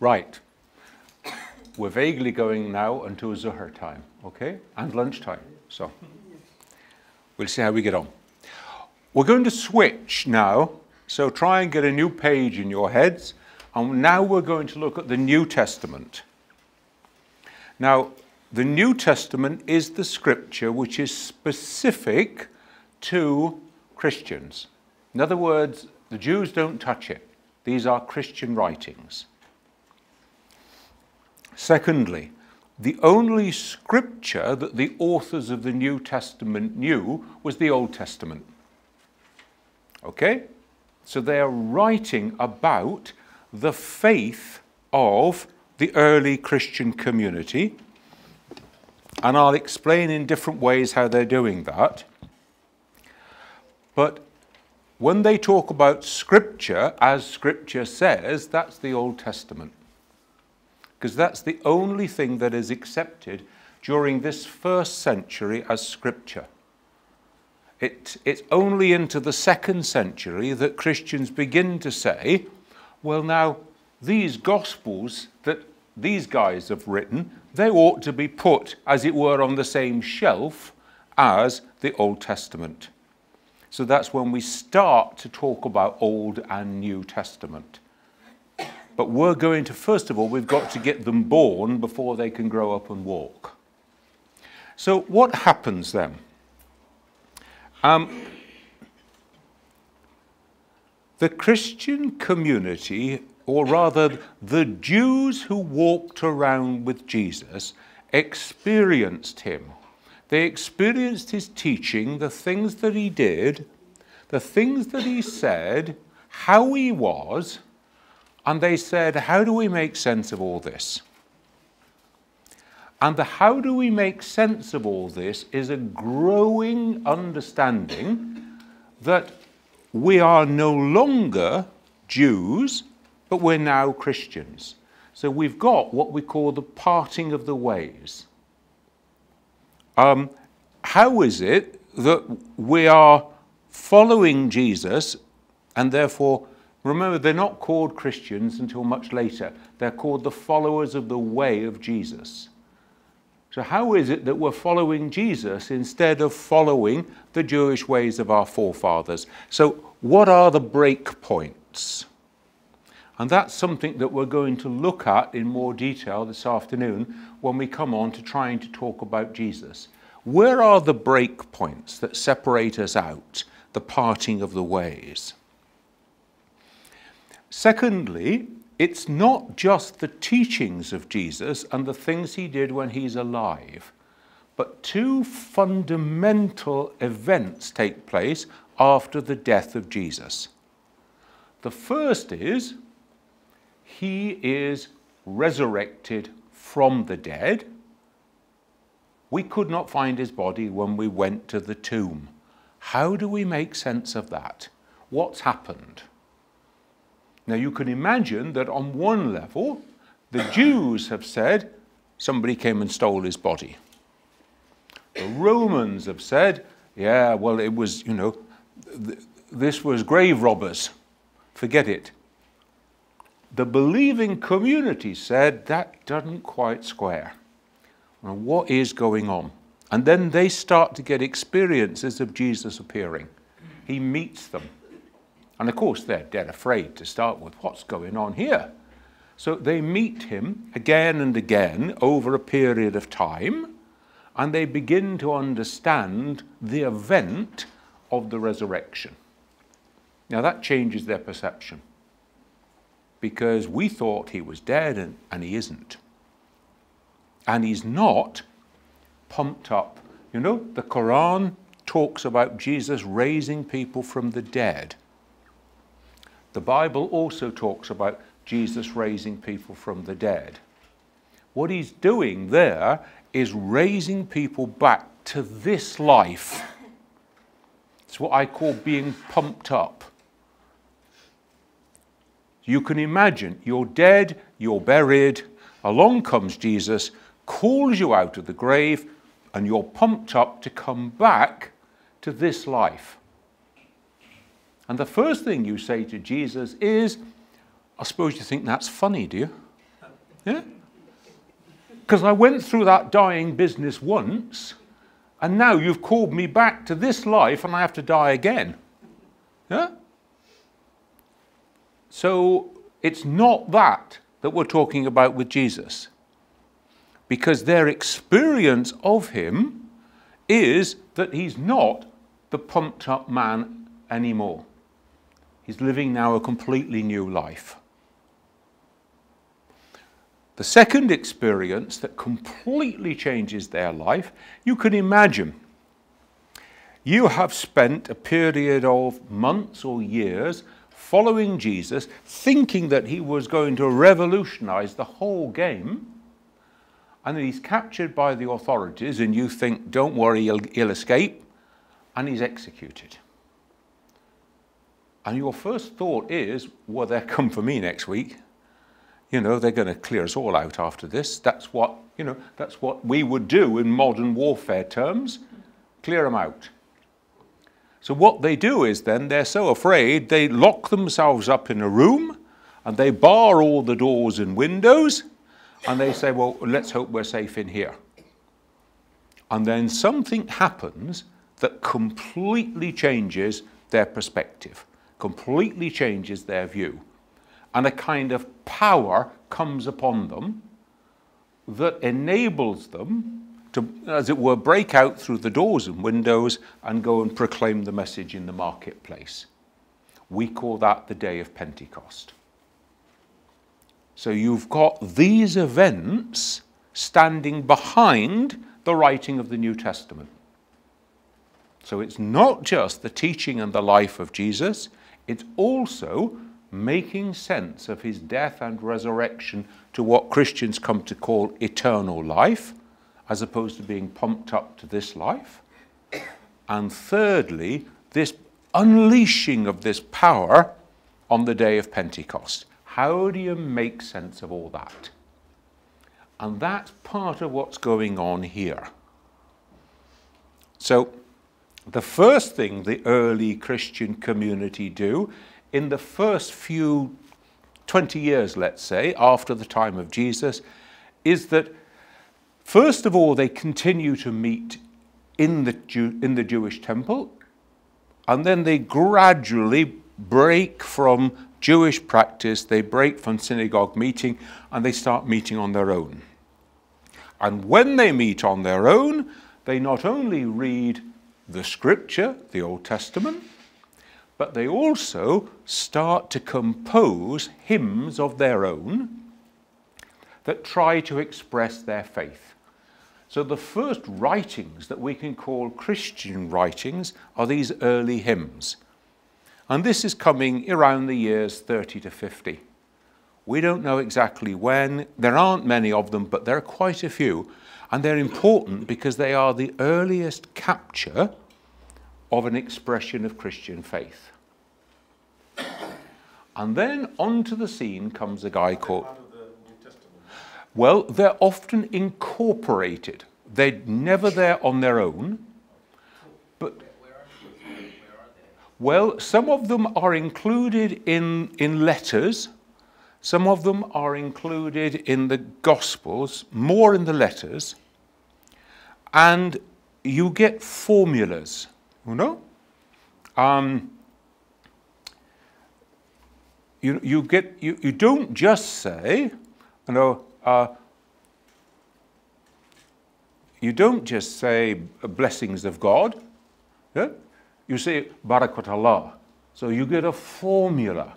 Right. We're vaguely going now until Zuhr time, okay? And lunchtime. So we'll see how we get on. We're going to switch now. So try and get a new page in your heads. And now we're going to look at the New Testament. Now, the New Testament is the scripture which is specific to Christians. In other words, the Jews don't touch it. These are Christian writings. Secondly, the only scripture that the authors of the New Testament knew was the Old Testament. Okay? So they are writing about the faith of the early Christian community. And I'll explain in different ways how they're doing that. But when they talk about Scripture, as Scripture says, that's the Old Testament because that's the only thing that is accepted during this first century as scripture. It, it's only into the second century that Christians begin to say, well, now, these Gospels that these guys have written, they ought to be put, as it were, on the same shelf as the Old Testament. So that's when we start to talk about Old and New Testament. But we're going to, first of all, we've got to get them born before they can grow up and walk. So, what happens then? Um, the Christian community, or rather the Jews who walked around with Jesus, experienced him. They experienced his teaching, the things that he did, the things that he said, how he was, and they said, How do we make sense of all this? And the how do we make sense of all this is a growing understanding that we are no longer Jews, but we're now Christians. So we've got what we call the parting of the ways. Um, how is it that we are following Jesus and therefore Remember, they're not called Christians until much later. They're called the followers of the way of Jesus. So, how is it that we're following Jesus instead of following the Jewish ways of our forefathers? So, what are the break points? And that's something that we're going to look at in more detail this afternoon when we come on to trying to talk about Jesus. Where are the break points that separate us out, the parting of the ways? Secondly, it's not just the teachings of Jesus and the things he did when he's alive, but two fundamental events take place after the death of Jesus. The first is he is resurrected from the dead. We could not find his body when we went to the tomb. How do we make sense of that? What's happened? Now you can imagine that on one level, the Jews have said somebody came and stole his body. The Romans have said, yeah, well, it was, you know, th this was grave robbers. Forget it. The believing community said that doesn't quite square. Well, what is going on? And then they start to get experiences of Jesus appearing. He meets them. And of course, they're dead afraid to start with. What's going on here? So they meet him again and again over a period of time, and they begin to understand the event of the resurrection. Now that changes their perception because we thought he was dead and, and he isn't. And he's not pumped up. You know, the Quran talks about Jesus raising people from the dead. The Bible also talks about Jesus raising people from the dead. What he's doing there is raising people back to this life. It's what I call being pumped up. You can imagine you're dead, you're buried, along comes Jesus, calls you out of the grave, and you're pumped up to come back to this life. And the first thing you say to Jesus is, I suppose you think that's funny, do you? Yeah? Because I went through that dying business once, and now you've called me back to this life and I have to die again. Yeah? So it's not that that we're talking about with Jesus. Because their experience of him is that he's not the pumped up man anymore. He's living now a completely new life. The second experience that completely changes their life, you can imagine. You have spent a period of months or years following Jesus, thinking that he was going to revolutionize the whole game, and then he's captured by the authorities, and you think, don't worry, he'll, he'll escape, and he's executed. And your first thought is, well, they'll come for me next week. You know, they're going to clear us all out after this. That's what, you know, that's what we would do in modern warfare terms. Clear them out. So what they do is then they're so afraid they lock themselves up in a room and they bar all the doors and windows and they say, well, let's hope we're safe in here. And then something happens that completely changes their perspective, completely changes their view and a kind of power comes upon them that enables them to, as it were, break out through the doors and windows and go and proclaim the message in the marketplace. We call that the day of Pentecost. So you've got these events standing behind the writing of the New Testament. So it's not just the teaching and the life of Jesus, it's also making sense of his death and resurrection to what Christians come to call eternal life, as opposed to being pumped up to this life. And thirdly, this unleashing of this power on the day of Pentecost. How do you make sense of all that? And that's part of what's going on here. So, the first thing the early Christian community do in the first few 20 years, let's say, after the time of Jesus, is that first of all, they continue to meet in the, Jew, in the Jewish temple, and then they gradually break from Jewish practice, they break from synagogue meeting, and they start meeting on their own. And when they meet on their own, they not only read the scripture, the Old Testament, but they also start to compose hymns of their own that try to express their faith. So the first writings that we can call Christian writings are these early hymns. And this is coming around the years 30 to 50. We don't know exactly when. There aren't many of them, but there are quite a few. And they're important because they are the earliest capture of an expression of Christian faith. And then onto the scene comes a guy called. well, they're often incorporated. They're never there on their own. But well, some of them are included in, in letters. Some of them are included in the Gospels, more in the letters. And you get formulas you know? Um, you, you, get, you, you don't just say, you know, uh, you don't just say blessings of God. Yeah? You say barakat Allah. So you get a formula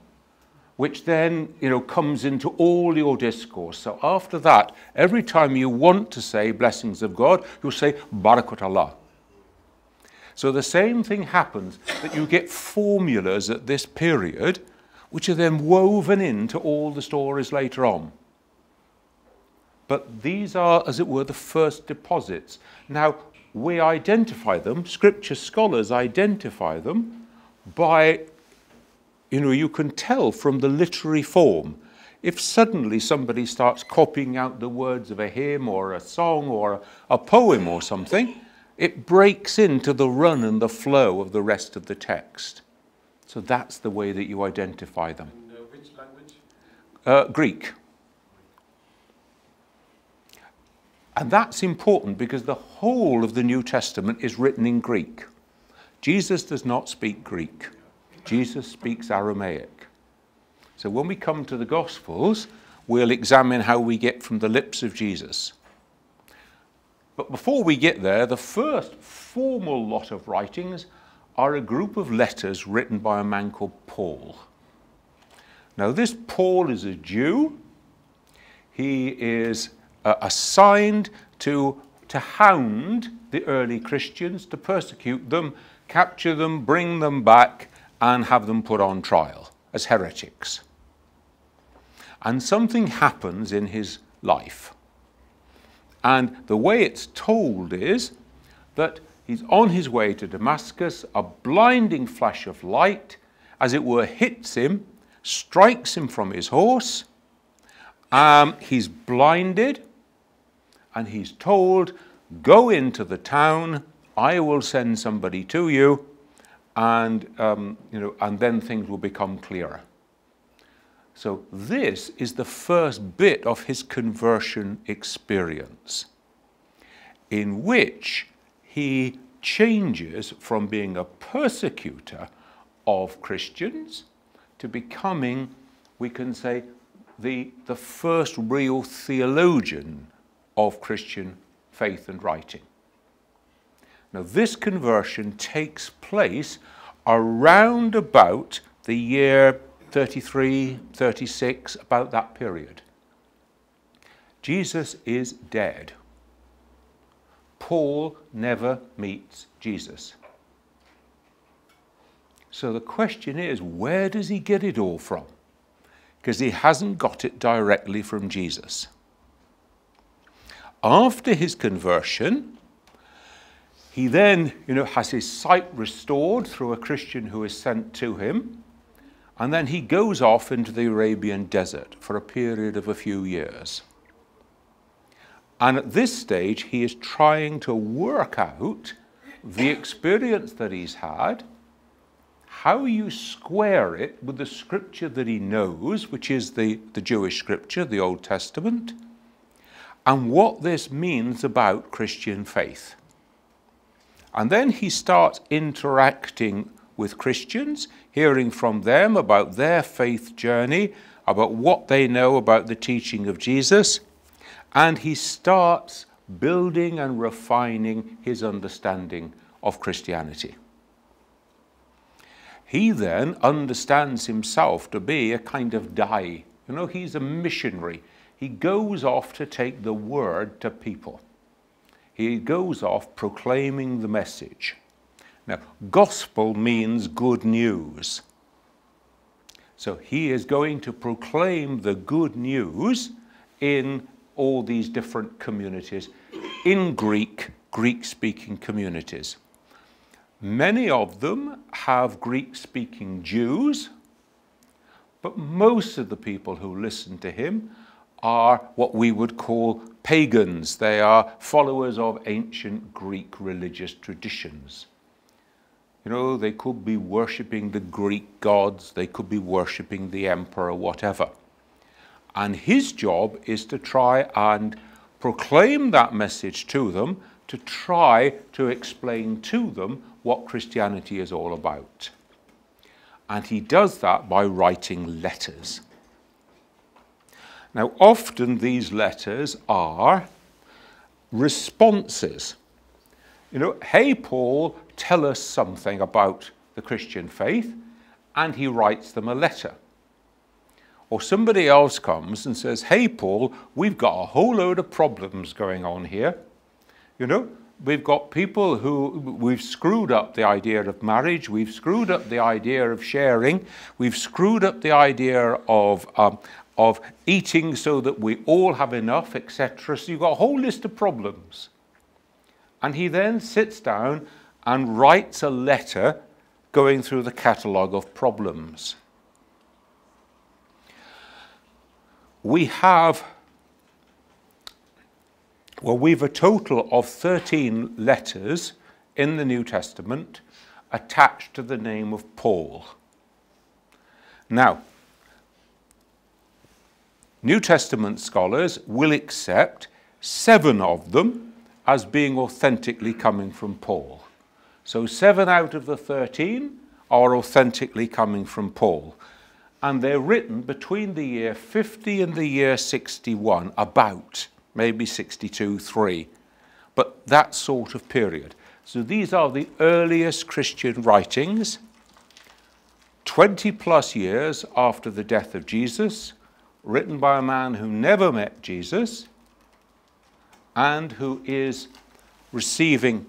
which then you know comes into all your discourse. So after that, every time you want to say blessings of God, you'll say barakat Allah. So the same thing happens that you get formulas at this period which are then woven into all the stories later on. But these are, as it were, the first deposits. Now, we identify them, scripture scholars identify them by, you know, you can tell from the literary form. If suddenly somebody starts copying out the words of a hymn or a song or a, a poem or something, it breaks into the run and the flow of the rest of the text. So that's the way that you identify them. In uh, which language? Uh, Greek. And that's important because the whole of the New Testament is written in Greek. Jesus does not speak Greek, Jesus speaks Aramaic. So when we come to the Gospels, we'll examine how we get from the lips of Jesus. But before we get there, the first formal lot of writings are a group of letters written by a man called Paul. Now, this Paul is a Jew. He is uh, assigned to, to hound the early Christians, to persecute them, capture them, bring them back, and have them put on trial as heretics. And something happens in his life. And the way it's told is that he's on his way to Damascus, a blinding flash of light, as it were, hits him, strikes him from his horse. Um, he's blinded, and he's told, Go into the town, I will send somebody to you, and, um, you know, and then things will become clearer. So, this is the first bit of his conversion experience, in which he changes from being a persecutor of Christians to becoming, we can say, the, the first real theologian of Christian faith and writing. Now, this conversion takes place around about the year 33, 36, about that period. Jesus is dead. Paul never meets Jesus. So the question is where does he get it all from? Because he hasn't got it directly from Jesus. After his conversion, he then you know, has his sight restored through a Christian who is sent to him. And then he goes off into the Arabian desert for a period of a few years. And at this stage, he is trying to work out the experience that he's had, how you square it with the scripture that he knows, which is the, the Jewish scripture, the Old Testament, and what this means about Christian faith. And then he starts interacting with Christians, hearing from them about their faith journey, about what they know about the teaching of Jesus, and he starts building and refining his understanding of Christianity. He then understands himself to be a kind of dai. You know, he's a missionary. He goes off to take the word to people. He goes off proclaiming the message. Now, gospel means good news. So he is going to proclaim the good news in all these different communities, in Greek, Greek speaking communities. Many of them have Greek speaking Jews, but most of the people who listen to him are what we would call pagans. They are followers of ancient Greek religious traditions. You know, they could be worshipping the Greek gods, they could be worshipping the emperor, whatever. And his job is to try and proclaim that message to them, to try to explain to them what Christianity is all about. And he does that by writing letters. Now, often these letters are responses. You know, hey, Paul, tell us something about the Christian faith, and he writes them a letter. Or somebody else comes and says, Hey, Paul, we've got a whole load of problems going on here. You know, we've got people who we've screwed up the idea of marriage, we've screwed up the idea of sharing, we've screwed up the idea of, um, of eating so that we all have enough, etc. So you've got a whole list of problems. And he then sits down and writes a letter going through the catalogue of problems. we have, well, we've a total of 13 letters in the New Testament attached to the name of Paul. Now, New Testament scholars will accept seven of them as being authentically coming from Paul. So seven out of the 13 are authentically coming from Paul. And they're written between the year 50 and the year 61, about maybe 62, 3. But that sort of period. So these are the earliest Christian writings, 20 plus years after the death of Jesus, written by a man who never met Jesus and who is receiving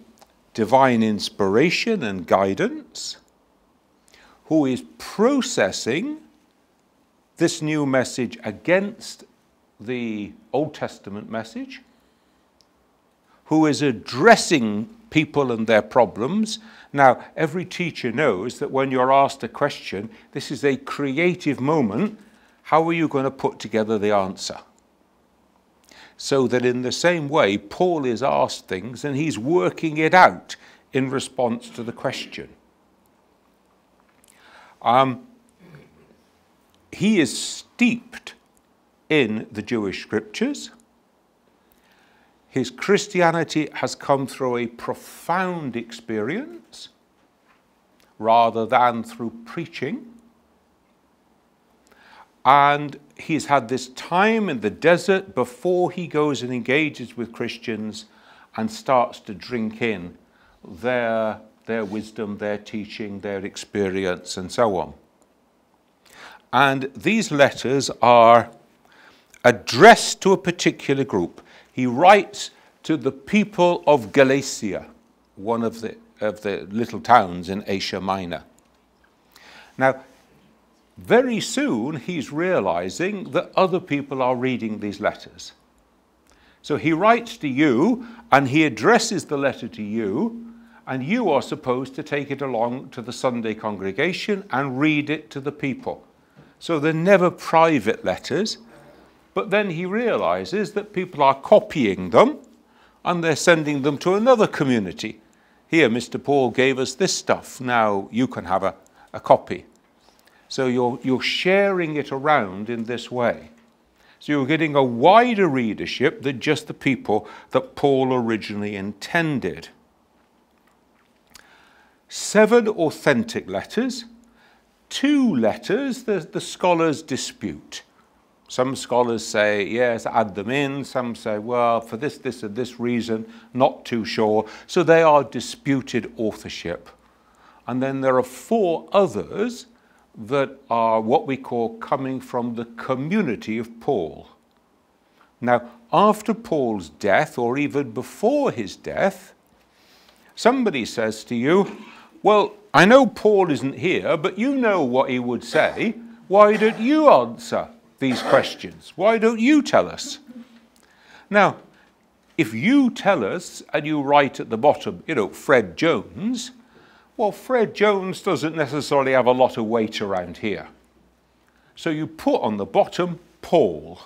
divine inspiration and guidance, who is processing this new message against the Old Testament message, who is addressing people and their problems. Now, every teacher knows that when you're asked a question, this is a creative moment. How are you going to put together the answer? So that in the same way, Paul is asked things and he's working it out in response to the question. Um, he is steeped in the Jewish scriptures. His Christianity has come through a profound experience rather than through preaching. And he's had this time in the desert before he goes and engages with Christians and starts to drink in their, their wisdom, their teaching, their experience, and so on. And these letters are addressed to a particular group. He writes to the people of Galatia, one of the, of the little towns in Asia Minor. Now, very soon he's realizing that other people are reading these letters. So he writes to you and he addresses the letter to you, and you are supposed to take it along to the Sunday congregation and read it to the people. So they're never private letters. But then he realizes that people are copying them and they're sending them to another community. Here, Mr. Paul gave us this stuff. Now you can have a, a copy. So you're, you're sharing it around in this way. So you're getting a wider readership than just the people that Paul originally intended. Seven authentic letters two letters the, the scholars dispute. Some scholars say, yes, add them in. Some say, well, for this, this, and this reason, not too sure. So they are disputed authorship. And then there are four others that are what we call coming from the community of Paul. Now, after Paul's death, or even before his death, somebody says to you, well, I know Paul isn't here, but you know what he would say. Why don't you answer these questions? Why don't you tell us? Now, if you tell us and you write at the bottom, you know, Fred Jones, well, Fred Jones doesn't necessarily have a lot of weight around here. So you put on the bottom Paul.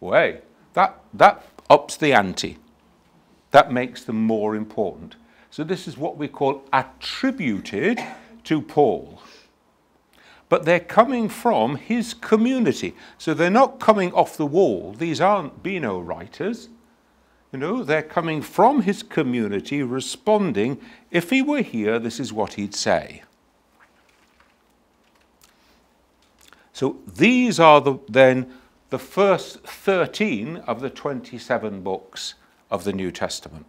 Well, hey, that, that ups the ante. That makes them more important. So this is what we call attributed to Paul. But they're coming from his community. So they're not coming off the wall. These aren't Beano writers. You know, they're coming from his community, responding, if he were here, this is what he'd say. So these are the, then the first 13 of the 27 books of the New Testament.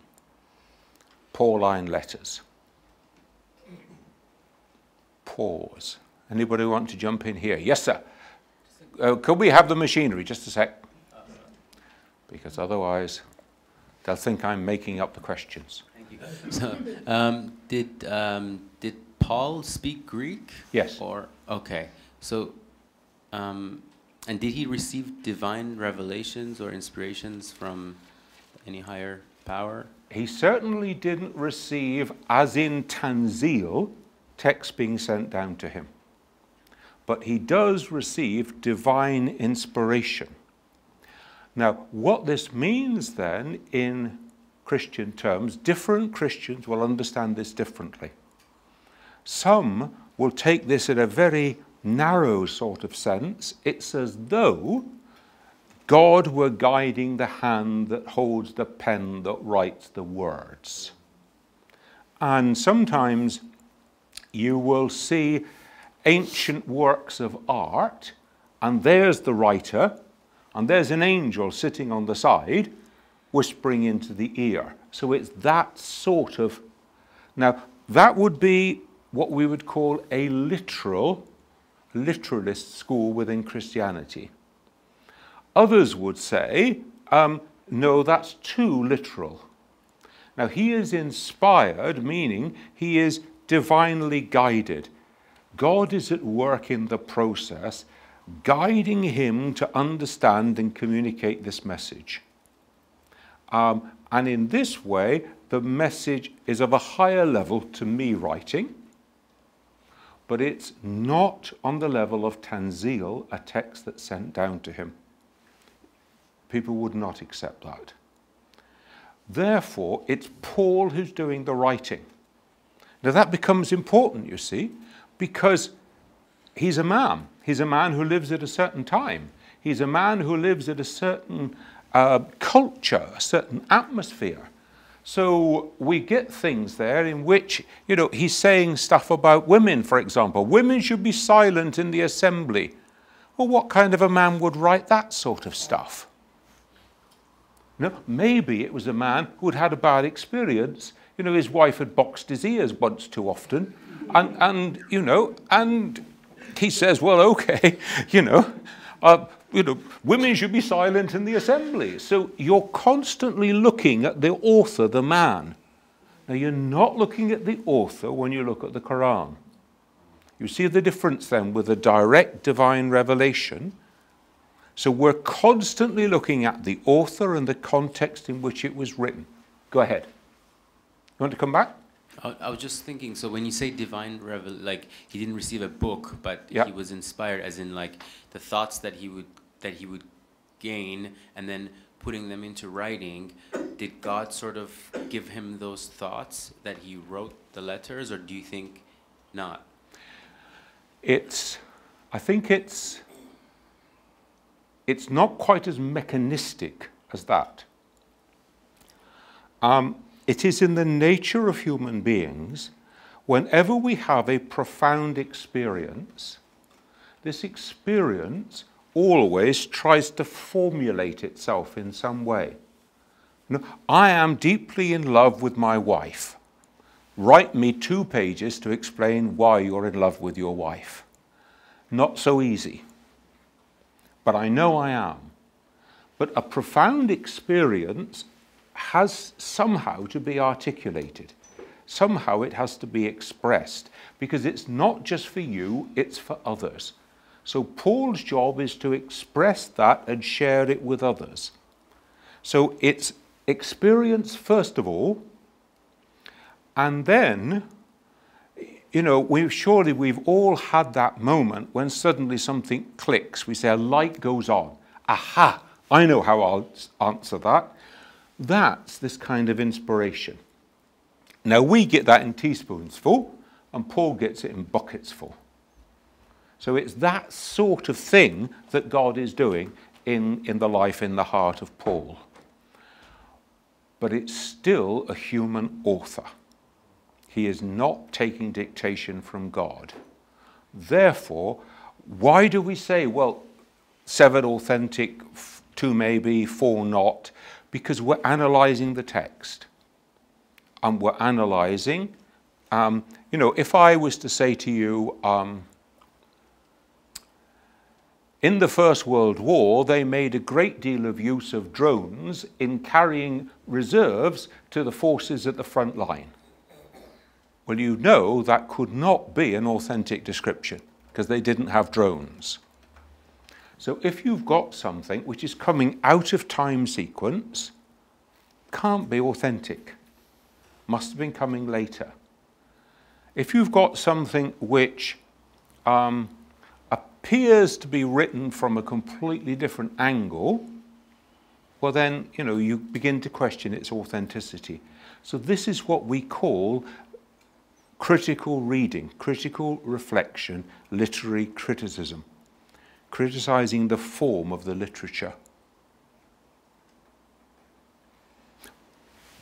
Pauline letters. Pause. Anybody want to jump in here? Yes, sir. Uh, could we have the machinery? Just a sec. Because otherwise, they'll think I'm making up the questions. Thank you. So, um, did um, did Paul speak Greek? Yes. Or okay. So, um, and did he receive divine revelations or inspirations from any higher power? he certainly didn't receive, as in Tanzil, text being sent down to him. But he does receive divine inspiration. Now, what this means then in Christian terms, different Christians will understand this differently. Some will take this in a very narrow sort of sense. It's as though God were guiding the hand that holds the pen that writes the words. And sometimes you will see ancient works of art, and there's the writer, and there's an angel sitting on the side, whispering into the ear. So it's that sort of. Now, that would be what we would call a literal, literalist school within Christianity. Others would say, um, no, that's too literal. Now, he is inspired, meaning he is divinely guided. God is at work in the process, guiding him to understand and communicate this message. Um, and in this way, the message is of a higher level to me writing, but it's not on the level of Tanzil, a text that's sent down to him. People would not accept that. Therefore, it's Paul who's doing the writing. Now, that becomes important, you see, because he's a man. He's a man who lives at a certain time. He's a man who lives at a certain uh, culture, a certain atmosphere. So we get things there in which, you know, he's saying stuff about women, for example. Women should be silent in the assembly. Well, what kind of a man would write that sort of stuff? You know, maybe it was a man who had had a bad experience. You know, his wife had boxed his ears once too often. And, and you know, and he says, well, okay, you know, uh, you know, women should be silent in the assembly. So you're constantly looking at the author, the man. Now, you're not looking at the author when you look at the Quran. You see the difference then with a direct divine revelation. So we're constantly looking at the author and the context in which it was written. Go ahead. You want to come back? I, I was just thinking. So when you say divine revel, like he didn't receive a book, but Yeah. he was inspired, as in like the thoughts that he would that he would gain, and then putting them into writing. Did God sort of give him those thoughts that he wrote the letters, or do you think not? It's, I think it's, it's not quite as mechanistic as that. Um, it is in the nature of human beings, whenever we have a profound experience, this experience always tries to formulate itself in some way. I am deeply in love with my wife. Write me two pages to explain why you're in love with your wife. Not so easy. But I know I am. But a profound experience has somehow to be articulated. Somehow it has to be expressed because it's not just for you, it's for others. So Paul's job is to express that and share it with others. So it's experience first of all, and then, you know, we surely we've all had that moment when suddenly something clicks. We say a light goes on. Aha! I know how I'll answer that. That's this kind of inspiration. Now we get that in teaspoons full, and Paul gets it in buckets full. So it's that sort of thing that God is doing in, in the life, in the heart of Paul. But it's still a human author. He is not taking dictation from God. Therefore, why do we say, well, seven authentic, two maybe, four not? Because we're analyzing the text. And we're analyzing, um, you know, if I was to say to you, um, in the First World War, they made a great deal of use of drones in carrying reserves to the forces at the front line. Well, you know that could not be an authentic description because they didn't have drones. So if you've got something which is coming out of time sequence, can't be authentic. Must have been coming later. If you've got something which um, appears to be written from a completely different angle, well then, you know, you begin to question its authenticity. So this is what we call critical reading, critical reflection, literary criticism, criticizing the form of the literature.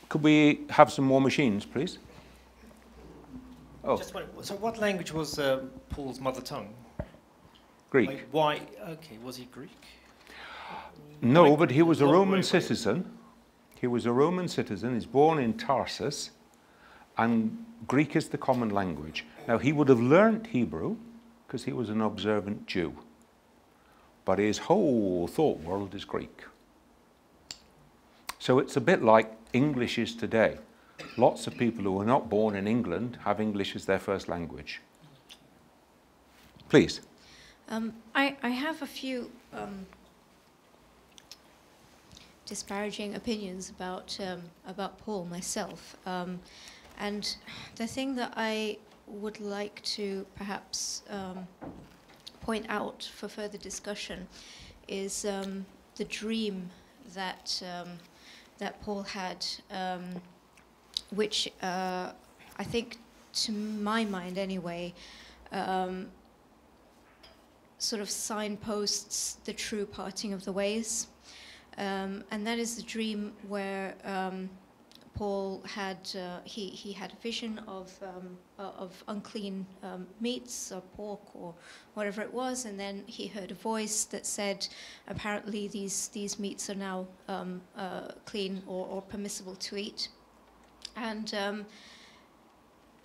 Could we have some more machines, please? Oh. Just so what language was uh, Paul's mother tongue? Greek. Like why? Okay, was he Greek? No, but he was a Roman citizen. He was a Roman citizen. He's born in Tarsus, and Greek is the common language. Now, he would have learnt Hebrew because he was an observant Jew but his whole thought world is Greek. So it's a bit like English is today. Lots of people who are not born in England have English as their first language. Please. Um, I, I have a few um, disparaging opinions about um, about Paul myself, um, and the thing that I would like to perhaps um, point out for further discussion is um, the dream that um, that Paul had, um, which uh, I think, to my mind anyway. Um, sort of signposts the true parting of the ways. Um, and that is the dream where Paul had uh, he he had a vision of um, uh, of unclean um, meats or pork or whatever it was, and then he heard a voice that said, apparently these these meats are now um, uh, clean or, or permissible to eat, and. Um,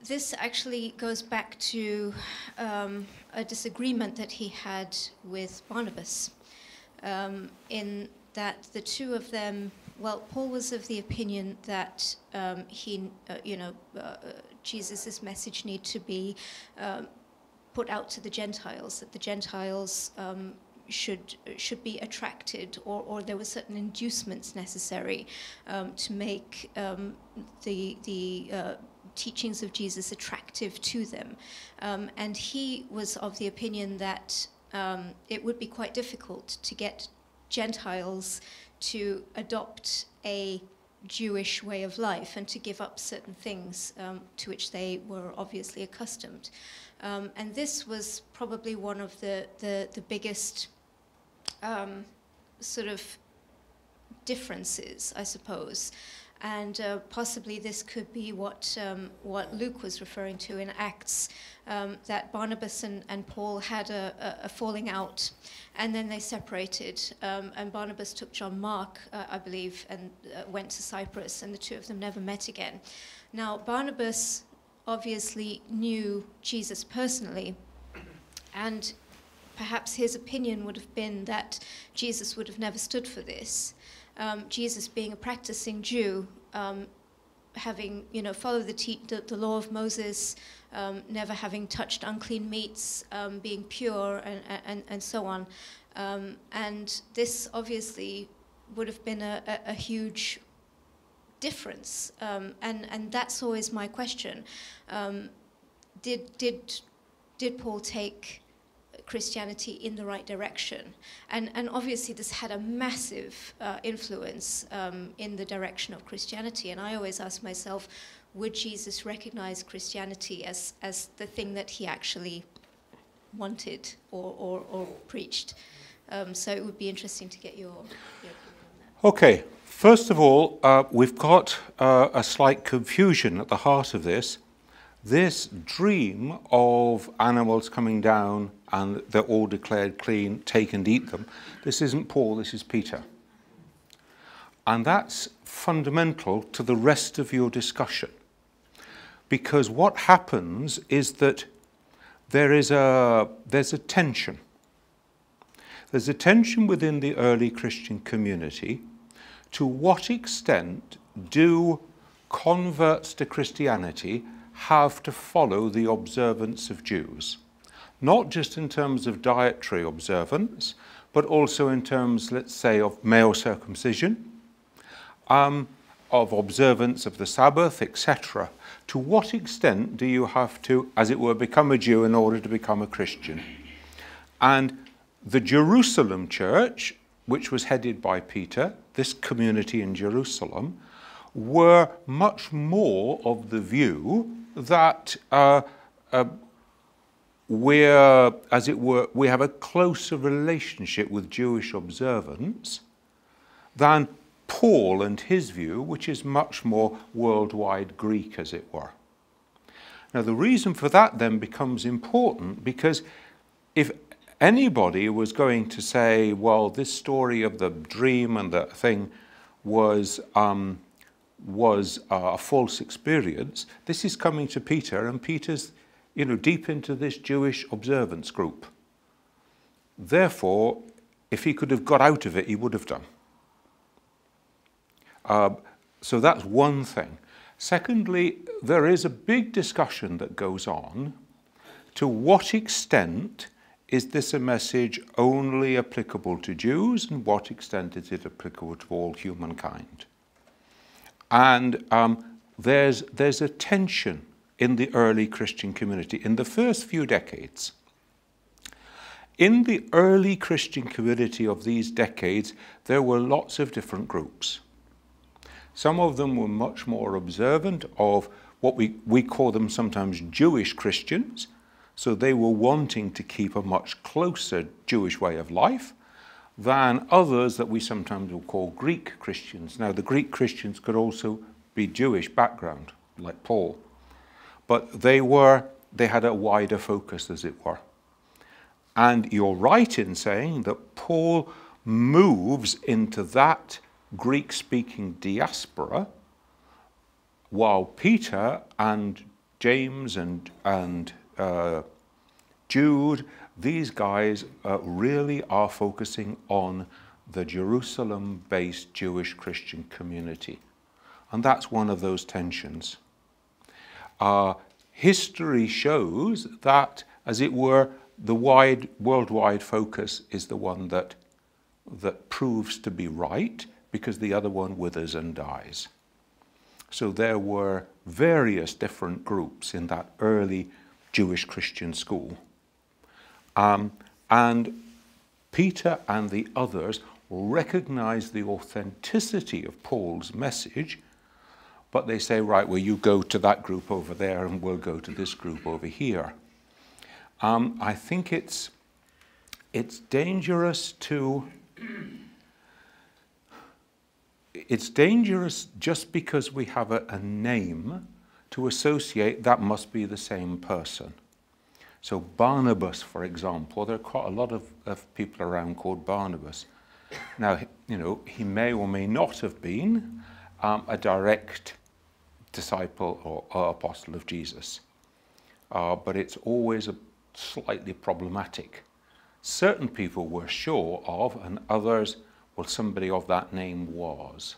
this actually goes back to um, a disagreement that he had with Barnabas, um, in that the two of them, well, Paul was of the opinion that um, he, uh, you know, uh, Jesus' message need to be um, put out to the Gentiles, that the Gentiles um, should should be attracted, or, or there were certain inducements necessary um, to make um, the the uh, teachings of Jesus attractive to them. Um, and he was of the opinion that um, it would be quite difficult to get Gentiles to adopt a Jewish way of life and to give up certain things um, to which they were obviously accustomed. Um, and this was probably one of the, the, the biggest um, sort of differences, I suppose. And uh, possibly this could be what, um, what Luke was referring to in Acts, um, that Barnabas and, and Paul had a, a, falling out, and then they separated. Um, and Barnabas took John Mark, uh, I believe, and uh, went to Cyprus, and the two of them never met again. Now, Barnabas obviously knew Jesus personally, and perhaps his opinion would have been that Jesus would have never stood for this. Um, Jesus, being a practicing Jew, um, having you know followed the, the, the law of Moses, um, never having touched unclean meats, um, being pure, and, and, and so on. Um, and this obviously would have been a, a, a huge difference. Um, and, and that's always my question. Did, did, did Paul take Christianity in the right direction? And, and obviously, this had a massive uh, influence um, in the direction of Christianity. And I always ask myself, would Jesus recognize Christianity as, as the thing that he actually wanted or, or, or preached? Um, so it would be interesting to get your, your opinion on that. Okay, first of all, uh, we've got uh, a slight confusion at the heart of this. This dream of animals coming down and they're all declared clean, take and eat them, this isn't Paul, this is Peter. And that's fundamental to the rest of your discussion. Because what happens is that there is a, there's a tension. There's a tension within the early Christian community. To what extent do converts to Christianity have to follow the observance of Jews? Not just in terms of dietary observance, but also in terms, let's say, of male circumcision, um, of observance of the Sabbath, etc. To what extent do you have to, as it were, become a Jew in order to become a Christian? And the Jerusalem church, which was headed by Peter, this community in Jerusalem, were much more of the view that uh, uh, we're, as it were, we have a closer relationship with Jewish observance than Paul and his view, which is much more worldwide Greek, as it were. Now, the reason for that then becomes important because if anybody was going to say, well, this story of the dream and the thing was, um, was a false experience, this is coming to Peter, and Peter's you know, deep into this Jewish observance group. Therefore, if he could have got out of it, he would have done. Uh, so that's one thing. Secondly, there is a big discussion that goes on to what extent is this a message only applicable to Jews and what extent is it applicable to all humankind? And um, there's, there's a tension in the early Christian community in the first few decades. In the early Christian community of these decades, there were lots of different groups. Some of them were much more observant of what we, we call them sometimes Jewish Christians. So they were wanting to keep a much closer Jewish way of life than others that we sometimes will call Greek Christians. Now, the Greek Christians could also be Jewish background, like Paul. But they were, they had a wider focus, as it were. And you're right in saying that Paul moves into that Greek speaking diaspora, while Peter and James and, and uh, Jude, these guys uh, really are focusing on the Jerusalem based Jewish Christian community. And that's one of those tensions. Uh, history shows that, as it were, the wide worldwide focus is the one that, that proves to be right because the other one withers and dies. So there were various different groups in that early Jewish Christian school. Um, and Peter and the others recognize the authenticity of Paul's message, but they say, right, well, you go to that group over there and we'll go to this group over here. Um, I think it's, it's dangerous to it's dangerous just because we have a, a name to associate that must be the same person. So Barnabas, for example, there are quite a lot of, of people around called Barnabas. Now, you know, he may or may not have been um, a direct disciple or, or, apostle of Jesus. Uh, but it's always a slightly problematic. Certain people were sure of, and others well, somebody of that name was.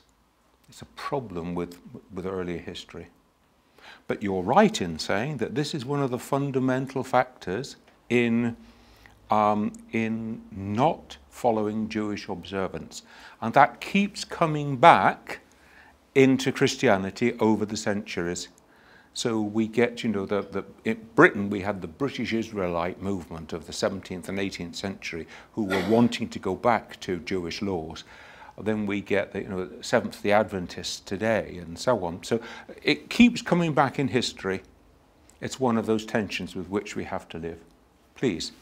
It's a problem with, with earlier history. But you're right in saying that this is one of the fundamental factors in, um, in not following Jewish observance. And that keeps coming back into Christianity over the centuries. So we get, you know, the, the, in Britain we had the British Israelite movement of the 17th and 18th century who were wanting to go back to Jewish laws. Then we get the you know, Seventh-day Adventists today and so on. So it keeps coming back in history. It's one of those tensions with which we have to live. Please.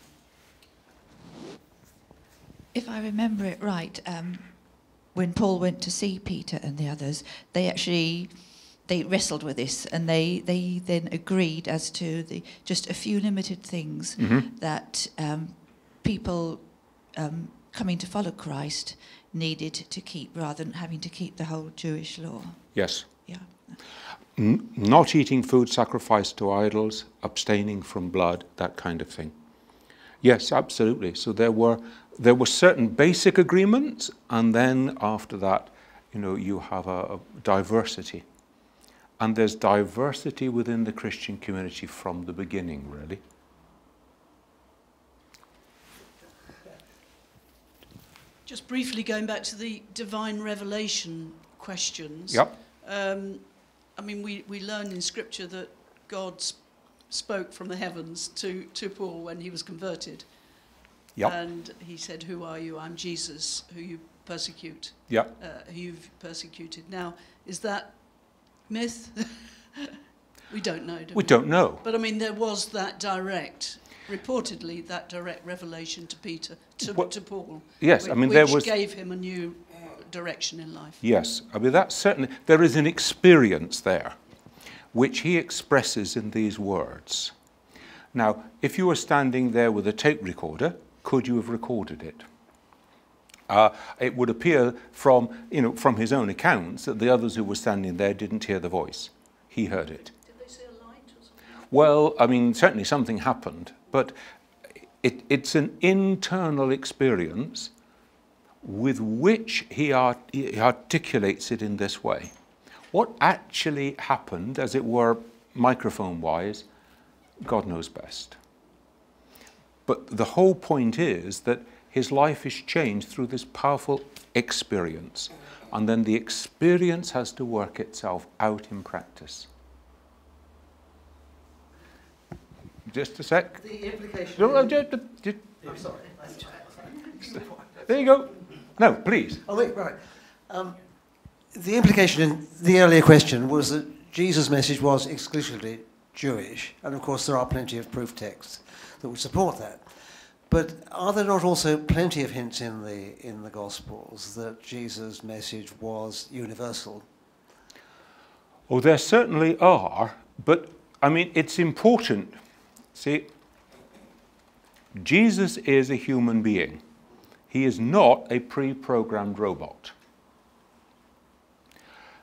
If I remember it right, um, when Paul went to see Peter and the others, they actually they wrestled with this and they, they then agreed as to the just a few limited things mm-hmm. that um, people um, coming to follow Christ needed to keep rather than having to keep the whole Jewish law. Yes. Yeah. N- not eating food sacrificed to idols, abstaining from blood, that kind of thing. Yes, absolutely. So there were there were certain basic agreements, and then after that, you know, you have a, a diversity. And there's diversity within the Christian community from the beginning, really. Just briefly going back to the divine revelation questions. Yep. Um, I mean, we, we learn in Scripture that God sp- spoke from the heavens to, to Paul when he was converted. Yep. And he said, Who are you? I'm Jesus, who you persecute. Yep. Uh, who you've persecuted. Now, is that myth? we don't know. Do we, we don't know. But I mean, there was that direct, reportedly, that direct revelation to Peter, to, well, to Paul. Yes, which, I mean there was gave him a new direction in life. Yes, I mean, that's certainly, there is an experience there which he expresses in these words. Now, if you were standing there with a tape recorder, could you have recorded it? Uh, it would appear from, you know, from his own accounts that the others who were standing there didn't hear the voice. He heard it. Did they see a light or something? Well, I mean, certainly something happened, but it, it's an internal experience with which he, art, he articulates it in this way. What actually happened, as it were, microphone wise, God knows best. But the whole point is that his life is changed through this powerful experience. And then the experience has to work itself out in practice. Just a sec. The implication. No, no, just- just- I'm sorry. There you go. No, please. Oh, wait, right. Um, the implication in the earlier question was that Jesus' message was exclusively Jewish, and of course there are plenty of proof texts that would support that. But are there not also plenty of hints in the in the Gospels that Jesus' message was universal? Oh, there certainly are, but I mean, it's important. See, Jesus is a human being. He is not a pre programmed robot.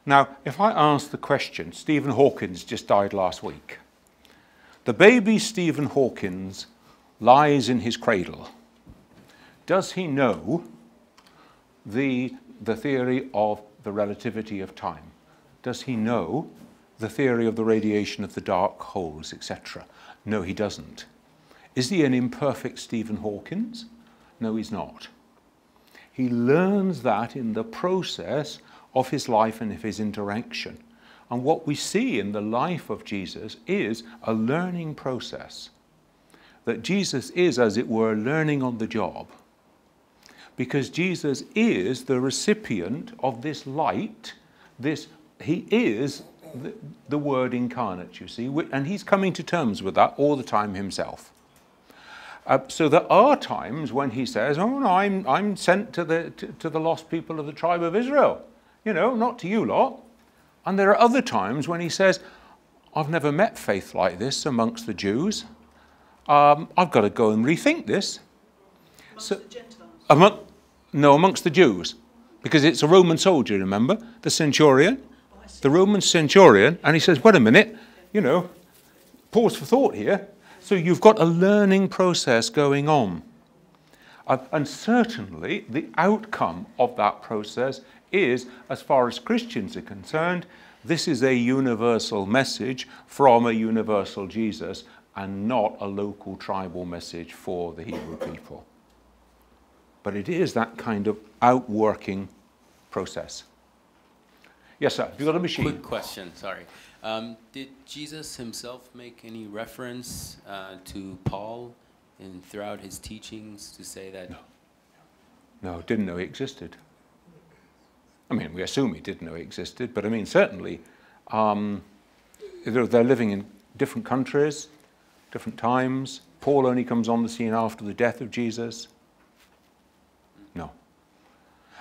Now, if I ask the question, Stephen Hawkins just died last week. The baby Stephen Hawkins lies in his cradle. Does he know the, the theory of the relativity of time? Does he know the theory of the radiation of the dark holes, etc.? No, he doesn't. Is he an imperfect Stephen Hawkins? No, he's not. He learns that in the process of his life and of his interaction. And what we see in the life of Jesus is a learning process. That Jesus is, as it were, learning on the job. Because Jesus is the recipient of this light, this, he is the, the Word incarnate, you see, and he's coming to terms with that all the time himself. Uh, so there are times when he says, "Oh no, I'm I'm sent to the to, to, the lost people of the tribe of Israel, you know, not to you lot." And there are other times when he says, "I've never met faith like this amongst the Jews. Um, I've got to go and rethink this." Amongst So- the Gentiles. Among, no, amongst the Jews, because it's a Roman soldier. Remember the centurion. The Roman centurion, and he says, "Wait a minute, you know, pause for thought here." So you've got a learning process going on. Uh, and certainly the outcome of that process is, as far as Christians are concerned, this is a universal message from a universal Jesus and not a local tribal message for the Hebrew people. But it is that kind of outworking process. Yes, sir. You got a machine? Quick question, sorry. Um, did Jesus himself make any reference uh, to Paul in throughout his teachings to say that? No. No, didn't know he existed. I mean, we assume he didn't know he existed, but I mean, certainly, um, they're, they're living in different countries, different times. Paul only comes on the scene after the death of Jesus.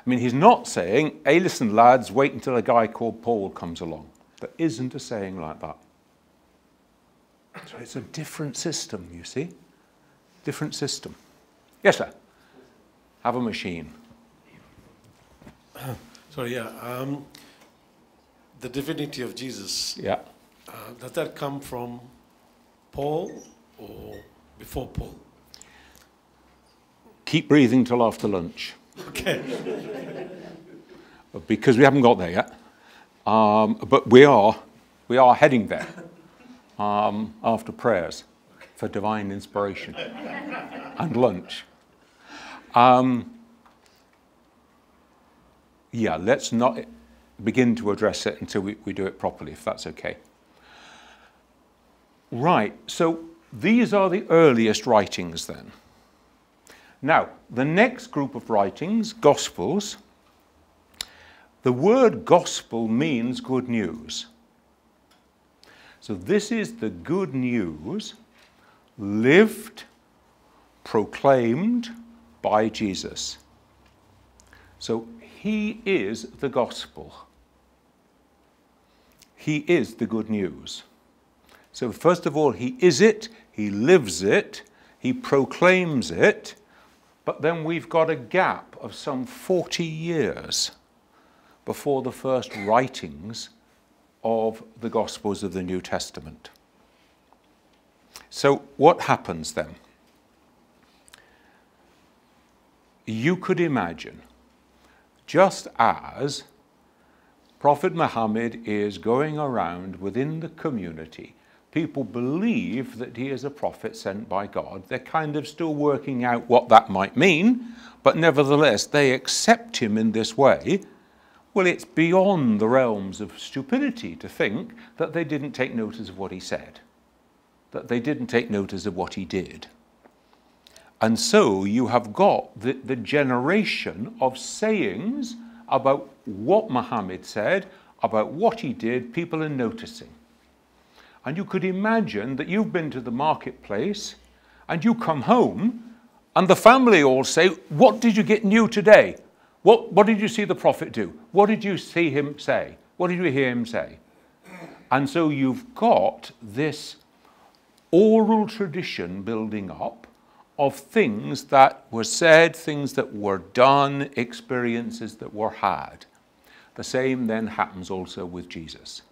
I mean, he's not saying, hey, listen, lads, wait until a guy called Paul comes along. There isn't a saying like that. So it's a different system, you see? Different system. Yes, sir. Have a machine. So yeah, um, the divinity of Jesus, Yeah. uh, does that come from Paul or before Paul? Keep breathing till after lunch Okay. because we haven't got there yet. Um, but we are, we are heading there um, after prayers for divine inspiration and lunch. Um, yeah, let's not begin to address it until we, we do it properly, if that's okay. Right, so these are the earliest writings then. Now, the next group of writings, Gospels, the word gospel means good news. So this is the good news lived, proclaimed by Jesus. So he is the gospel. He is the good news. So, first of all, he is it, he lives it, he proclaims it, but then we've got a gap of some 40 years before the first writings of the Gospels of the New Testament. So, what happens then? You could imagine, just as Prophet Muhammad is going around within the community, people believe that he is a prophet sent by God. They're kind of still working out what that might mean, but nevertheless, they accept him in this way well, it's beyond the realms of stupidity to think that they didn't take notice of what he said, that they didn't take notice of what he did. And so you have got the, the generation of sayings about what Muhammad said, about what he did, people are noticing. And you could imagine that you've been to the marketplace and you come home and the family all say, What did you get new today? What, what did you see the prophet do? What did you see him say? What did you hear him say? And so you've got this oral tradition building up of things that were said, things that were done, experiences that were had. The same then happens also with Jesus.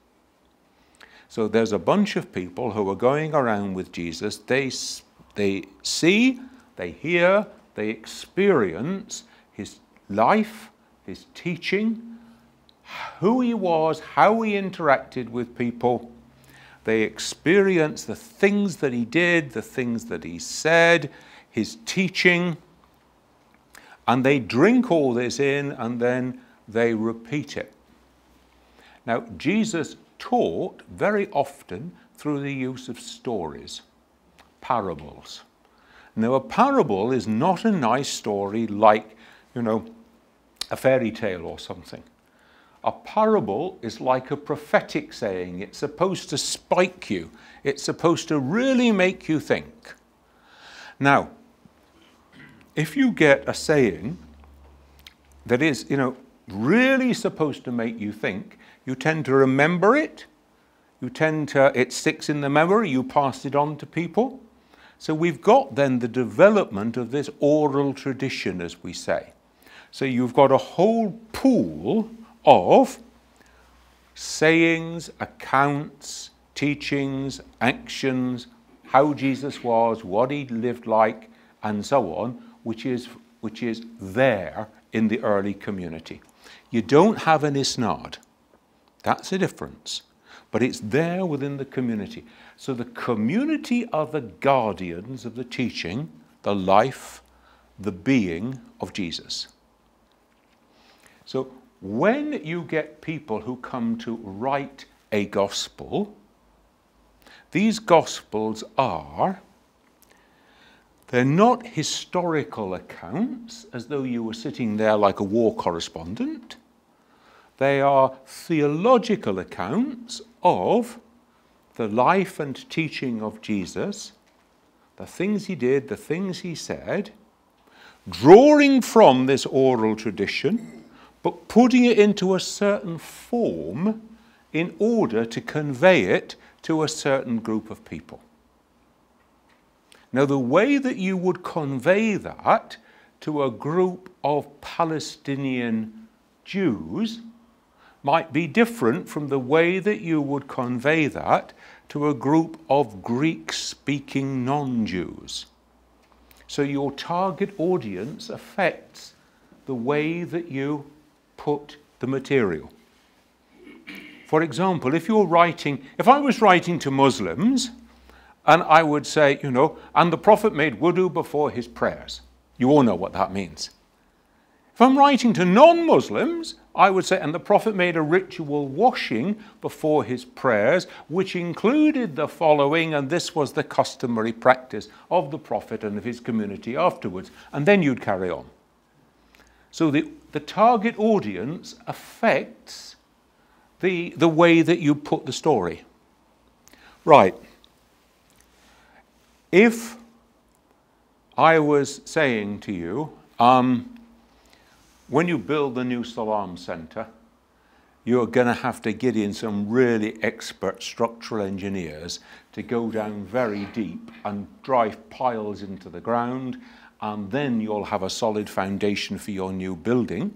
So there's a bunch of people who are going around with Jesus. They, they see, they hear, they experience his life, his teaching, who he was, how he interacted with people. They experience the things that he did, the things that he said, his teaching, and they drink all this in and then they repeat it. Now, Jesus taught very often through the use of stories, parables. Now, a parable is not a nice story like, you know, a fairy tale or something. A parable is like a prophetic saying. It's supposed to spike you. It's supposed to really make you think. Now, if you get a saying that is, you know, really supposed to make you think, you tend to remember it. You tend to, it sticks in the memory, you pass it on to people. So we've got then the development of this oral tradition, as we say. So you've got a whole pool of sayings, accounts, teachings, actions, how Jesus was, what he lived like, and so on, which is, which is there in the early community. You don't have an isnad. That's a difference. But it's there within the community. So the community are the guardians of the teaching, the life, the being of Jesus. So when you get people who come to write a gospel, these gospels are they're not historical accounts as though you were sitting there like a war correspondent. They are theological accounts of the life and teaching of Jesus, the things he did, the things he said, drawing from this oral tradition but putting it into a certain form in order to convey it to a certain group of people. Now, the way that you would convey that to a group of Palestinian Jews might be different from the way that you would convey that to a group of Greek speaking non Jews. So, your target audience affects the way that you put the material. For example, if you're writing, if I was writing to Muslims, and I would say, you know, and the Prophet made wudu before his prayers. You all know what that means. I'm writing to non Muslims, I would say, and the Prophet made a ritual washing before his prayers, which included the following, and this was the customary practice of the Prophet and of his community afterwards. And then you'd carry on. So the, the target audience affects the, the way that you put the story. Right. If I was saying to you, um, when you build the new Salam Centre, you're going to have to get in some really expert structural engineers to go down very deep and drive piles into the ground, and then you'll have a solid foundation for your new building.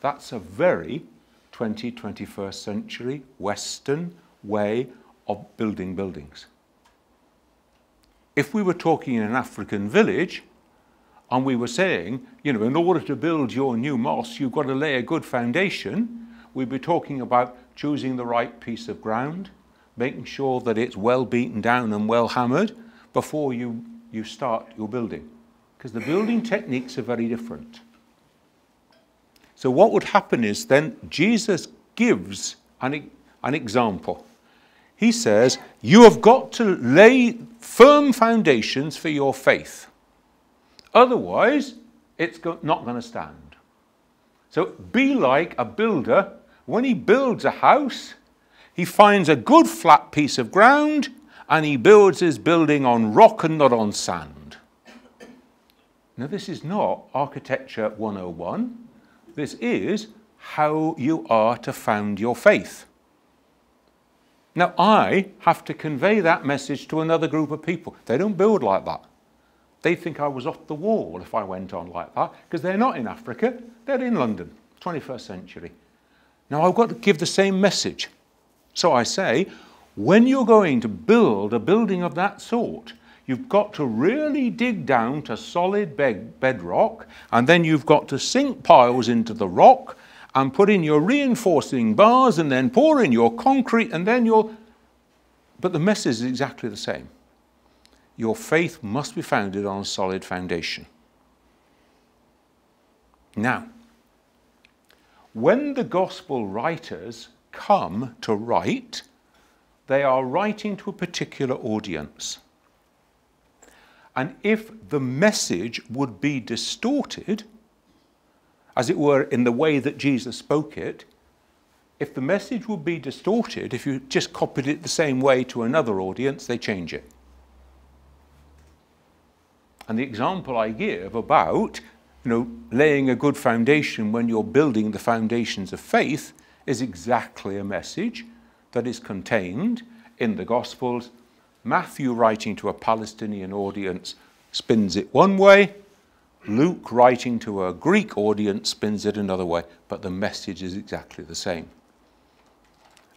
That's a very 20, 21st century Western way of building buildings. If we were talking in an African village, and we were saying, you know, in order to build your new mosque, you've got to lay a good foundation, we'd be talking about choosing the right piece of ground, making sure that it's well beaten down and well hammered before you, you start your building. Because the building techniques are very different. So, what would happen is then Jesus gives an, an example. He says, You have got to lay firm foundations for your faith. Otherwise, it's go- not going to stand. So be like a builder. When he builds a house, he finds a good flat piece of ground and he builds his building on rock and not on sand. Now, this is not Architecture 101. This is how you are to found your faith. Now, I have to convey that message to another group of people. They don't build like that. They think I was off the wall if I went on like that, because they're not in Africa, they're in London, 21st century. Now I've got to give the same message. So I say, when you're going to build a building of that sort, you've got to really dig down to solid bed- bedrock, and then you've got to sink piles into the rock and put in your reinforcing bars, and then pour in your concrete, and then your. But the message is exactly the same your faith must be founded on a solid foundation. Now, when the gospel writers come to write, they are writing to a particular audience. And if the message would be distorted, as it were, in the way that Jesus spoke it, if the message would be distorted, if you just copied it the same way to another audience, they change it. And the example I give about you know, laying a good foundation when you're building the foundations of faith is exactly a message that is contained in the Gospels. Matthew, writing to a Palestinian audience, spins it one way. Luke, writing to a Greek audience, spins it another way. But the message is exactly the same.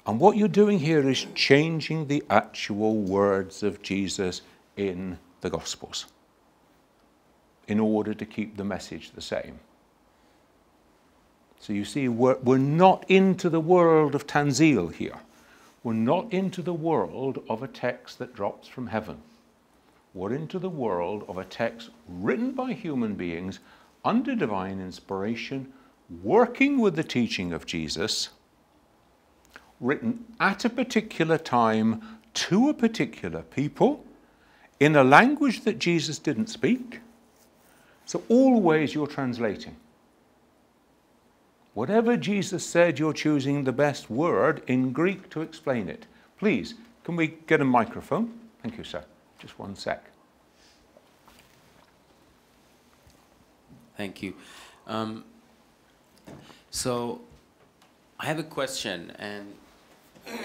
And what you're doing here is changing the actual words of Jesus in the Gospels in order to keep the message the same. So you see, we're, we're not into the world of Tanzil here. We're not into the world of a text that drops from heaven. We're into the world of a text written by human beings under divine inspiration, working with the teaching of Jesus, written at a particular time to a particular people in a language that Jesus didn't speak so always you're translating. Whatever Jesus said, you're choosing the best word in Greek to explain it. Please, can we get a microphone? Thank you, sir. Just one sec. Thank you. Um, so, I have a question, and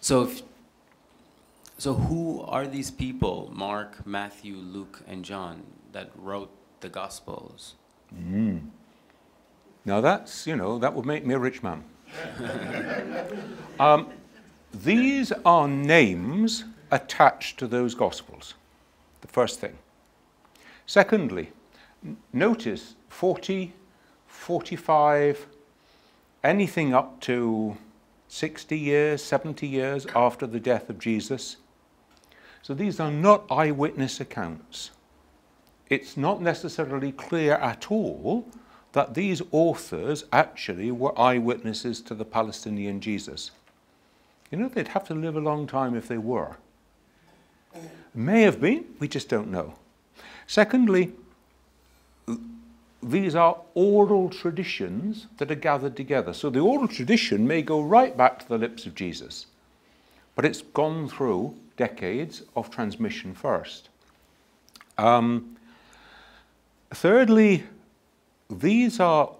so, if, so who are these people? Mark, Matthew, Luke, and John that wrote the Gospels. Mm. Now that's, you know, that would make me a rich man. um, these are names attached to those Gospels, the first thing. Secondly, notice 40, 45, anything up to 60 years, 70 years after the death of Jesus. So these are not eyewitness accounts it's not necessarily clear at all that these authors actually were eyewitnesses to the Palestinian Jesus. You know, they'd have to live a long time if they were. May have been, we just don't know. Secondly, these are oral traditions that are gathered together. So the oral tradition may go right back to the lips of Jesus, but it's gone through decades of transmission first. Um, Thirdly, these are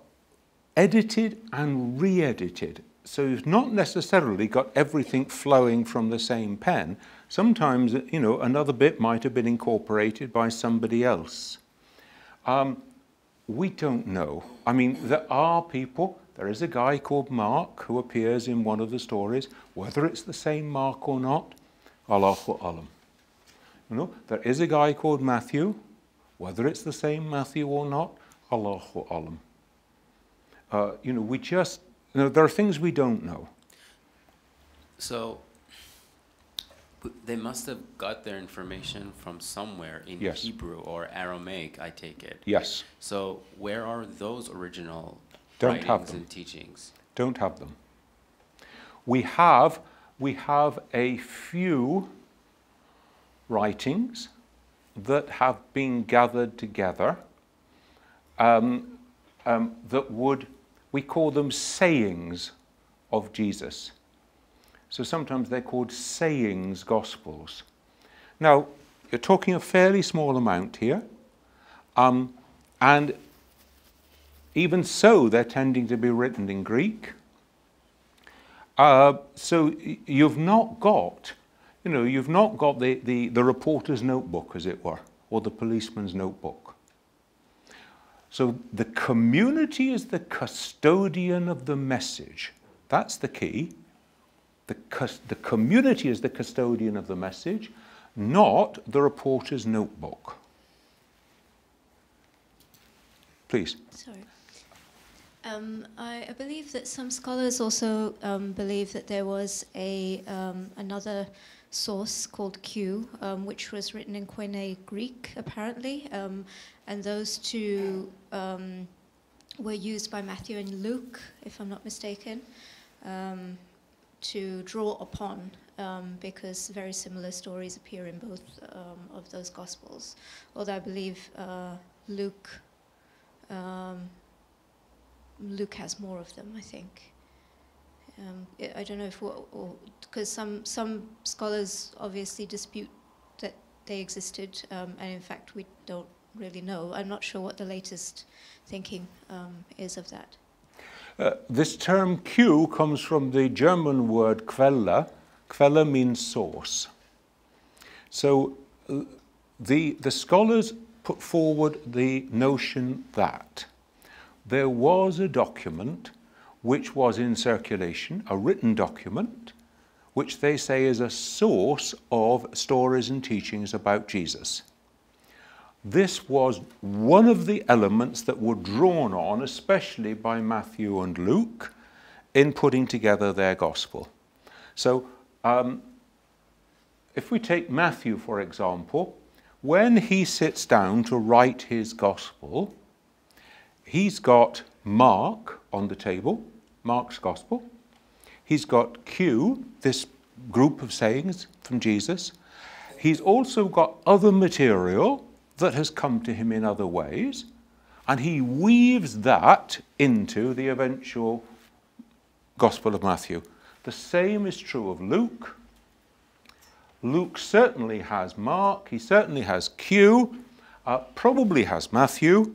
edited and re edited. So you've not necessarily got everything flowing from the same pen. Sometimes, you know, another bit might have been incorporated by somebody else. Um, we don't know. I mean, there are people, there is a guy called Mark who appears in one of the stories, whether it's the same Mark or not, Allahu Alam. You know, there is a guy called Matthew, whether it's the same Matthew or not, Allahu Alam. Uh, you know, we just, you know, there are things we don't know. So they must have got their information from somewhere in Yes. Hebrew or Aramaic, I take it. Yes, So where are those original Don't writings have them. and teachings? don't have them. We have, we have a few writings that have been gathered together um, um, that would, we call them sayings of Jesus. So sometimes they're called sayings gospels. Now, you're talking a fairly small amount here, um, and even so, they're tending to be written in Greek. Uh, so you've not got, you know, you've not got the, the, the reporter's notebook, as it were, or the policeman's notebook. So the community is the custodian of the message. That's the key. The, the community is the custodian of the message, not the reporter's notebook. Please. Sorry. Um, I, I believe that some scholars also um, believe that there was a um, another source called Q, um, which was written in Koine Greek, apparently, um, and those two um, were used by Matthew and Luke, if I'm not mistaken, um, to draw upon, um, because very similar stories appear in both um, of those Gospels. Although I believe uh, Luke. Luke has more of them, I think. Um, I- don't know if because some some scholars obviously dispute that they existed, um, and in fact we don't really know. I'm not sure what the latest thinking um, is of that. Uh, this term Q comes from the German word Quelle. Quelle means source. So the, the scholars put forward the notion that there was a document which was in circulation, a written document, which they say is a source of stories and teachings about Jesus. This was one of the elements that were drawn on, especially by Matthew and Luke, in putting together their gospel. So, um, if we take Matthew, for example, when he sits down to write his gospel, he's got Mark on the table, Mark's gospel. He's got Q, this group of sayings from Jesus. He's also got other material that has come to him in other ways, and he weaves that into the eventual Gospel of Matthew. The same is true of Luke. Luke certainly has Mark, he certainly has Q, uh, probably has Matthew.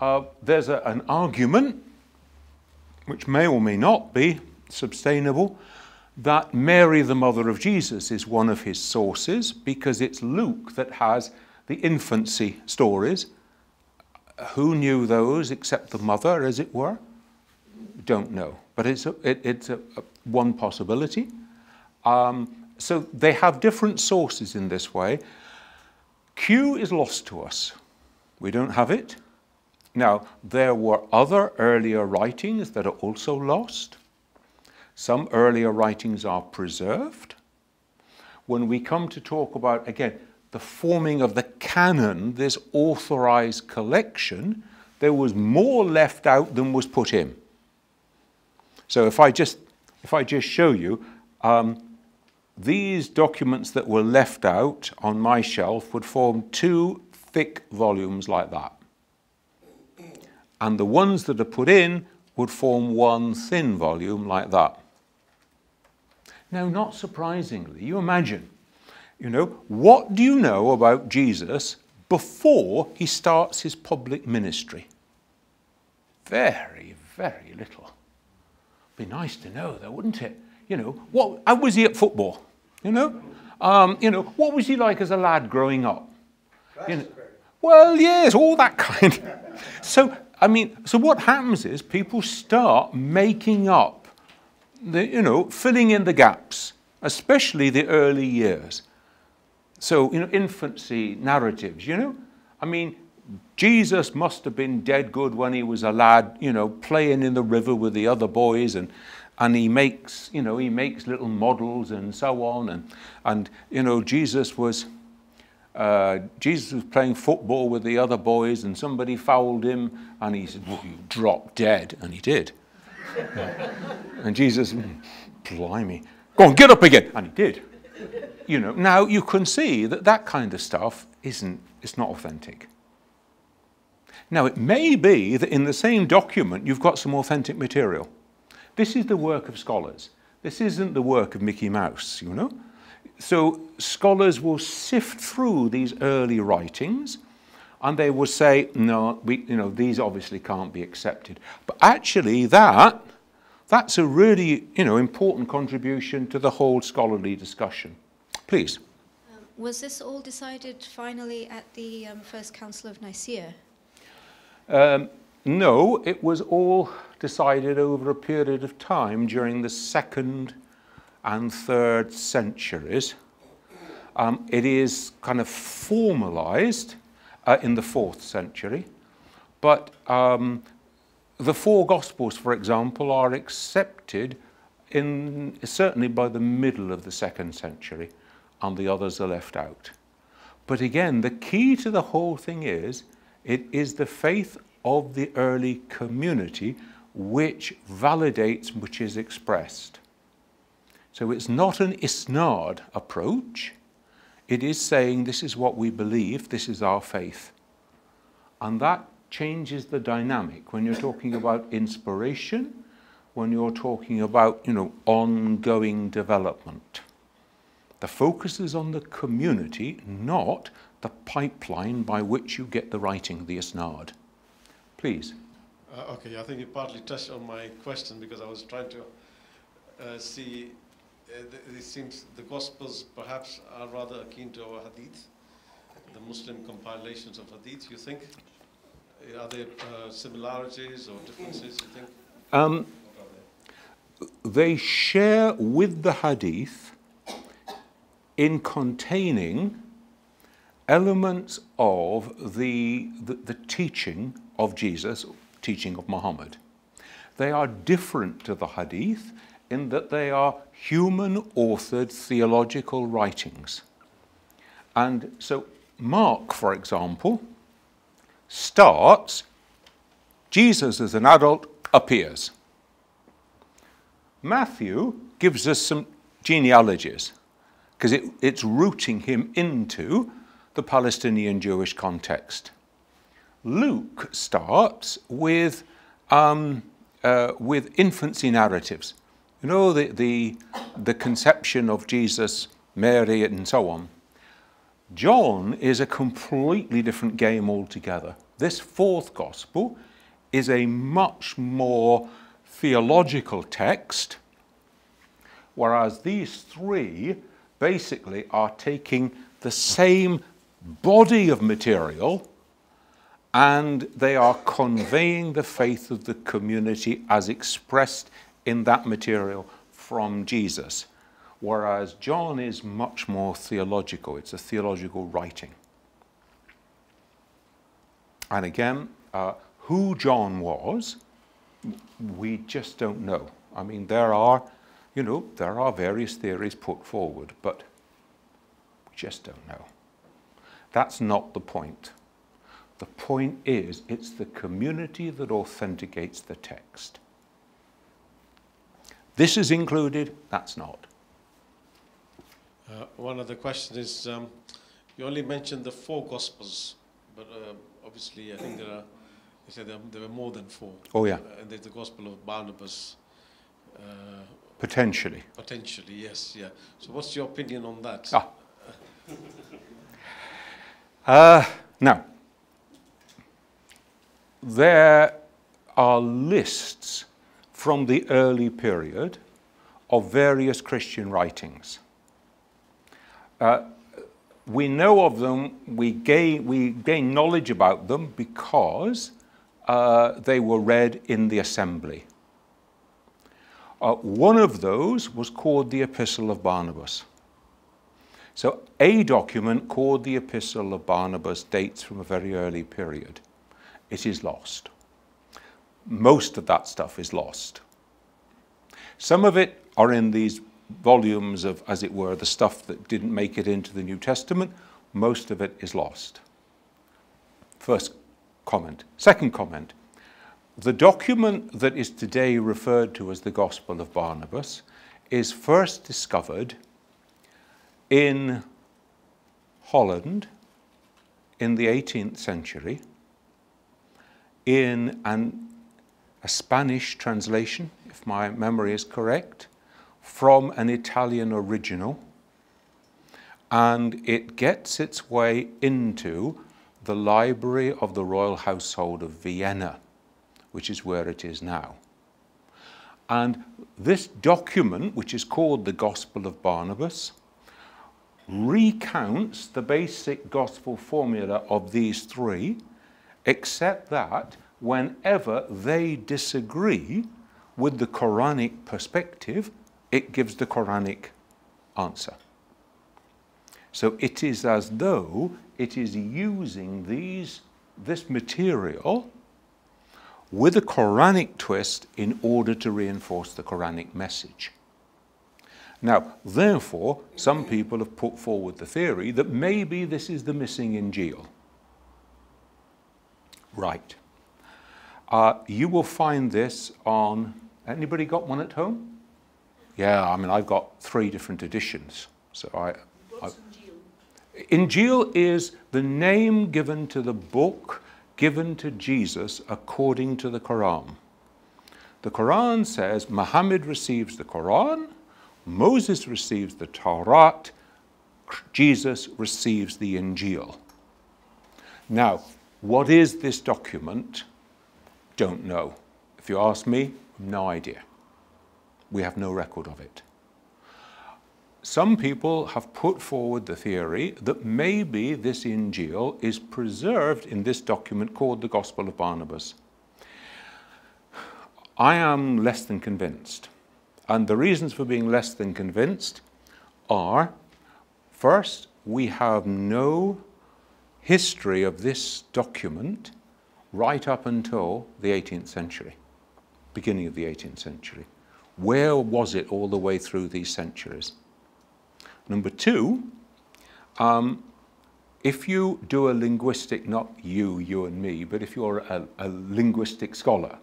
Uh, there's a, an argument, which may or may not be sustainable, that Mary, the mother of Jesus, is one of his sources because it's Luke that has the infancy stories. Who knew those except the mother, as it were? Don't know. But it's, a, it, it's a, a, one possibility. Um, so they have different sources in this way. Q is lost to us. We don't have it. Now, there were other earlier writings that are also lost. Some earlier writings are preserved. When we come to talk about, again, the forming of the canon, this authorized collection, there was more left out than was put in. So if I just, if I just show you, um, these documents that were left out on my shelf would form two thick volumes like that. And the ones that are put in would form one thin volume like that. Now, not surprisingly, you imagine, you know, what do you know about Jesus before he starts his public ministry? Very, very little. Be nice to know, though, wouldn't it? You know, what, how was he at football? You know? Um, you know, what was he like as a lad growing up? You know, well, yes, all that kind. so, I mean, so what happens is people start making up, the, you know, filling in the gaps, especially the early years. So, you know, infancy narratives, you know? I mean, Jesus must have been dead good when he was a lad, you know, playing in the river with the other boys and and he makes, you know, he makes little models and so on and and you know, Jesus was uh, Jesus was playing football with the other boys and somebody fouled him and he said, well, you drop dead. And he did. and Jesus, "Mm, blimey, go on, get up again. And he did. You know, now you can see that that kind of stuff isn't, it's not authentic. Now, it may be that in the same document you've got some authentic material. This is the work of scholars. This isn't the work of Mickey Mouse, you know? So scholars will sift through these early writings and they will say, no, we, you know, these obviously can't be accepted. But actually that, that's a really, you know, important contribution to the whole scholarly discussion. Please. Um, was this all decided finally at the um, First Council of Nicaea? Um, no, it was all decided over a period of time during the second and third centuries. Um, it is kind of formalized uh, in the fourth century, but um, the four Gospels, for example, are accepted in, certainly by the middle of the second century, and the others are left out. But again, the key to the whole thing is it is the faith of the early community which validates which is expressed. So it's not an isnad approach. It is saying this is what we believe, this is our faith. And that changes the dynamic when you're talking about inspiration, when you're talking about, you know, ongoing development. The focus is on the community, not the pipeline by which you get the writing, the isnad. Please. Uh, okay, I think you partly touched on my question because I was trying to uh, see. Uh, it seems the Gospels perhaps are rather akin to our Hadith, the Muslim compilations of Hadith. You think? Uh, Are there uh, similarities or differences? You think? Um, they? share with the hadith in containing elements of the, the, the teaching of Jesus, teaching of Muhammad. They are different to the hadith in that they are human authored theological writings. And so, Mark, for example, starts Jesus as an adult appears. Matthew gives us some genealogies because it, it's rooting him into the Palestinian Jewish context. Luke starts with, um, uh, with infancy narratives. You know, the, the, the conception of Jesus, Mary, and so on. John is a completely different game altogether. This fourth gospel is a much more theological text, whereas these three basically are taking the same body of material and they are conveying the faith of the community as expressed in that material from Jesus. Whereas John is much more theological, it's a theological writing. And again, uh, who John was, we just don't know. I mean, there are, you know, there are various theories put forward, but we just don't know. That's not the point. The point is, it's the community that authenticates the text. This is included, that's not. Uh, one other question is, um, you only mentioned the four Gospels, but uh, obviously I think there are, you said there, there were more than four. Oh, yeah. Uh, and there's the Gospel of Barnabas, uh, Potentially. potentially, yes, yeah. So what's your opinion on that? Ah. Uh, now, there are lists from the early period of various Christian writings. Uh, we know of them, we gain, we gain knowledge about them because uh, they were read in the assembly. Uh, one of those was called the Epistle of Barnabas. So, a document called the Epistle of Barnabas dates from a very early period. It is lost. Most of that stuff is lost. Some of it are in these volumes of, as it were, the stuff that didn't make it into the New Testament. Most of it is lost. First comment. Second comment. The document that is today referred to as the Gospel of Barnabas is first discovered in Holland in the 18th century in an, a Spanish translation, if my memory is correct, from an Italian original, and it gets its way into the library of the royal household of Vienna, which is where it is now. And this document, which is called the Gospel of Barnabas, recounts the basic gospel formula of these three, except that whenever they disagree with the Quranic perspective, it gives the Quranic answer. So it is as though it is using these, this material with a Quranic twist in order to reinforce the Quranic message. Now, therefore, some people have put forward the theory that maybe this is the missing in Injil. Right. Uh, you will find this on. Anybody got one at home? Yeah, I mean, I've got three different editions. So I. What's I Injil is the name given to the book given to Jesus according to the Quran. The Quran says Muhammad receives the Quran, Moses receives the Torah, Jesus receives the Injil. Now, what is this document? Don't know. If you ask me, no idea. We have no record of it. Some people have put forward the theory that maybe this Injil is preserved in this document called the Gospel of Barnabas. I am less than convinced. And the reasons for being less than convinced are first, we have no history of this document right up until the 18th century, beginning of the 18th century. Where was it all the way through these centuries? Number two, um, if you do a linguistic, not you, you and me, but if you're a, a linguistic scholar,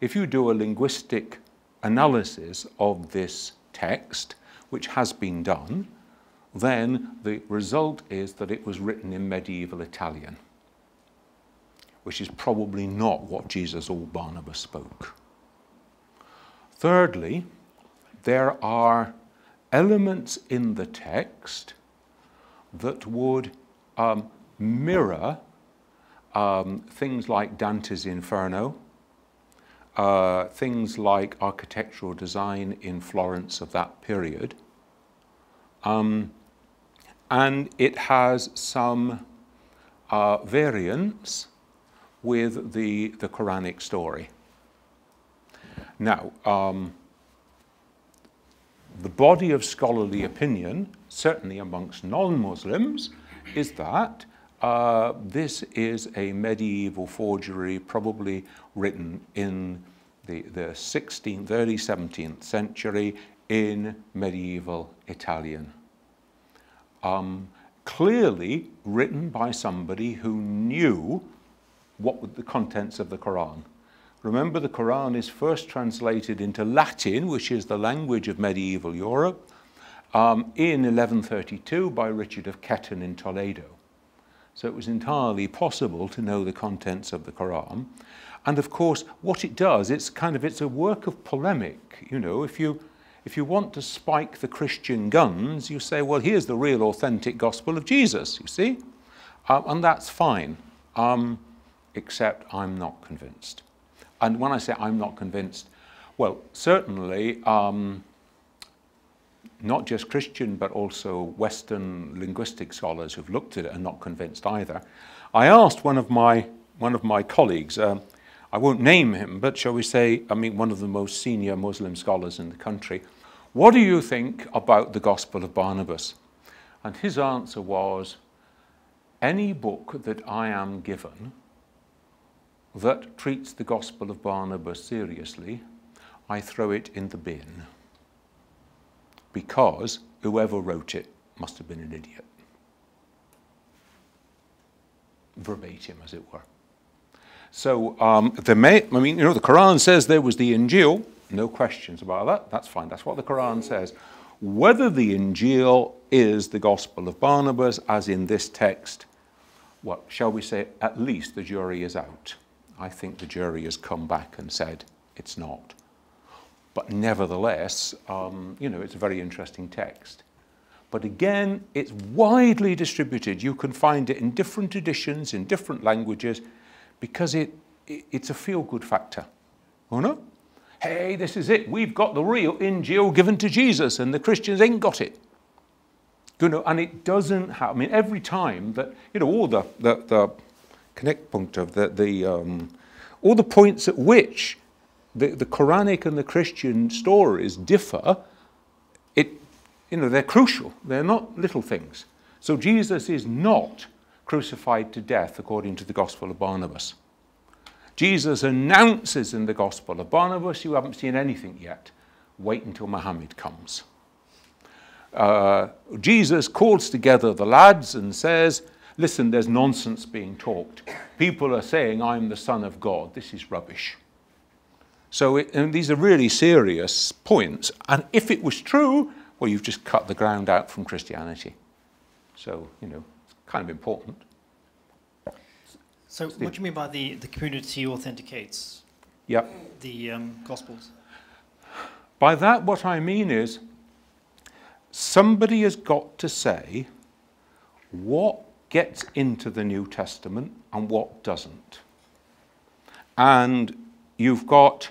if you do a linguistic analysis of this text, which has been done, then the result is that it was written in medieval Italian, which is probably not what Jesus or Barnabas spoke. Thirdly, there are elements in the text that would um, mirror um, things like Dante's Inferno, uh, things like architectural design in Florence of that period. Um, and it has some uh, variance with the, the Quranic story. Now, um, the body of scholarly opinion, certainly amongst non-Muslims, is that uh, this is a medieval forgery, probably written in the, the 16th, early 17th century in medieval Italian. Um, clearly written by somebody who knew what were the contents of the Quran. Remember, the Quran is first translated into Latin, which is the language of medieval Europe, um, in 1132 by Richard of Ketton in Toledo. So it was entirely possible to know the contents of the Quran. And of course, what it does, it's kind of, it's a work of polemic. You know, if you, if you want to spike the Christian guns, you say, well, here's the real authentic gospel of Jesus, you see? Um, and that's fine, um, except I'm not convinced. And when I say I'm not convinced, well, certainly um, not just Christian, but also Western linguistic scholars who've looked at it are not convinced either. I asked one of my, one of my colleagues, um, I won't name him, but shall we say, I mean, one of the most senior Muslim scholars in the country, what do you think about the Gospel of Barnabas? And his answer was, any book that I am given that treats the Gospel of Barnabas seriously, I throw it in the bin because whoever wrote it must have been an idiot. Verbatim, as it were. So um, the may, I mean, you know, the Quran says there was the Injil. No questions about that. That's fine. That's what the Quran says. Whether the Injil is the Gospel of Barnabas, as in this text, what shall we say? At least the jury is out. I think the jury has come back and said it's not. But nevertheless, um, you know, it's a very interesting text. But again, it's widely distributed. You can find it in different editions, in different languages, because it, it it's a feel-good factor. Oh no? Hey, this is it. We've got the real Injil given to Jesus, and the Christians ain't got it. You know, and it doesn't have, I mean, every time that, you know, all the, the, the connect point of the, the um, all the points at which the, the Quranic and the Christian stories differ, it, you know, they're crucial. They're not little things. So Jesus is not crucified to death according to the Gospel of Barnabas. Jesus announces in the Gospel of Barnabas, you haven't seen anything yet. Wait until Muhammad comes. Uh, Jesus calls together the lads and says, Listen, there's nonsense being talked. People are saying, I'm the Son of God. This is rubbish. So it, and these are really serious points. And if it was true, well, you've just cut the ground out from Christianity. So, you know, it's kind of important. So, Steve. what do you mean by the, the community authenticates Yeah. the um, Gospels? By that, what I mean is somebody has got to say what gets into the New Testament and what doesn't. And you've got,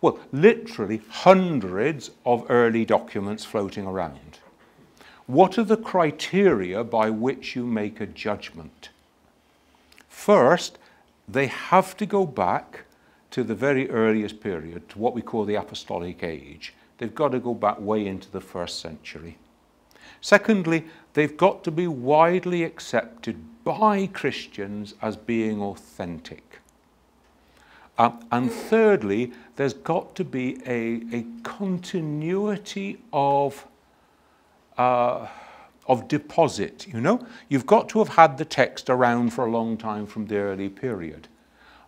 well, literally hundreds of early documents floating around. What are the criteria by which you make a judgment? First, they have to go back to the very earliest period, to what we call the apostolic age. They've got to go back way into the first century. Secondly, they've got to be widely accepted by Christians as being authentic. Uh, and thirdly, there's got to be a, a continuity of, uh, of deposit, you know? You've got to have had the text around for a long time from the early period.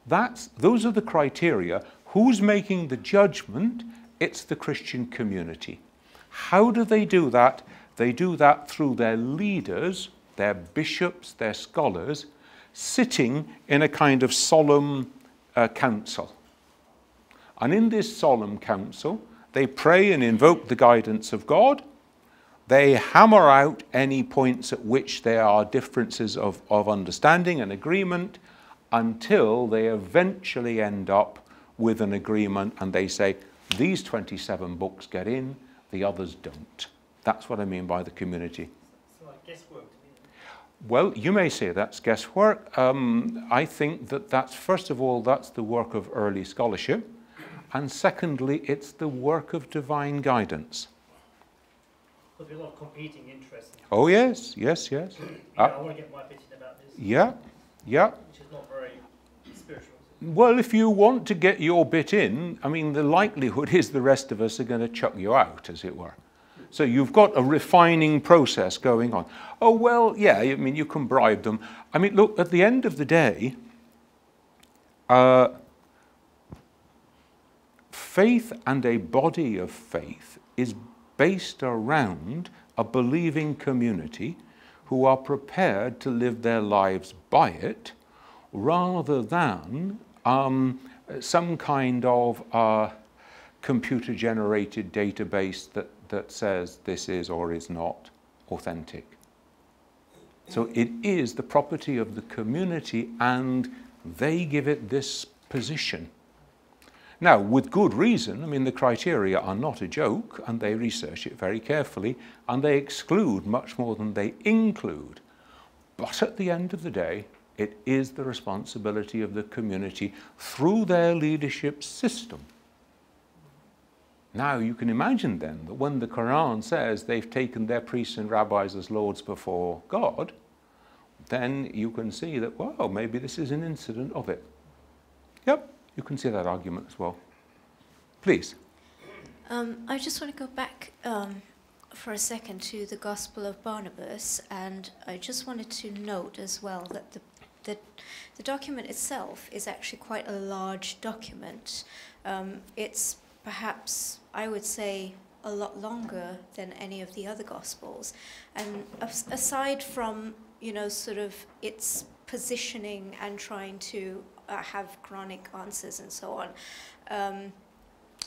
That's, those are the criteria. Who's making the judgment? It's the Christian community. How do they do that? They do that through their leaders, their bishops, their scholars, sitting in a kind of solemn uh, council. And in this solemn council, they pray and invoke the guidance of God. They hammer out any points at which there are differences of, of understanding and agreement until they eventually end up with an agreement and they say, these 27 books get in, the others don't. That's what I mean by the community. So like guesswork. Well, you may say that's guesswork. Um, I think that that's, first of all, that's the work of early scholarship. And secondly, it's the work of divine guidance. Because there's a lot of competing interests. Oh, yes, yes, yes. Know, Uh, I want to get my opinion about this, Yeah, yeah. which is not very spiritual. Well, if you want to get your bit in, I mean, the likelihood is the rest of us are going to chuck you out, as it were. So you've got a refining process going on. Oh, well, yeah, I mean, you can bribe them. I mean, look, at the end of the day, uh, faith and a body of faith is based around a believing community who are prepared to live their lives by it rather than um, some kind of uh, computer generated database that, that says this is or is not authentic. So it is the property of the community and they give it this position. Now, with good reason, I mean, the criteria are not a joke, and they research it very carefully, and they exclude much more than they include. But at the end of the day, it is the responsibility of the community through their leadership system. Now, you can imagine then that when the Quran says they've taken their priests and rabbis as lords before God, then you can see that, well, maybe this is an incident of it. Yep, you can see that argument as well. Please. Um, I just want to go back um, for a second to the Gospel of Barnabas, and I just wanted to note as well that the the, the document itself is actually quite a large document. Um, it's perhaps, I would say, a lot longer than any of the other Gospels, and aside from you know sort of its positioning and trying to uh, have Quranic answers and so on. Um,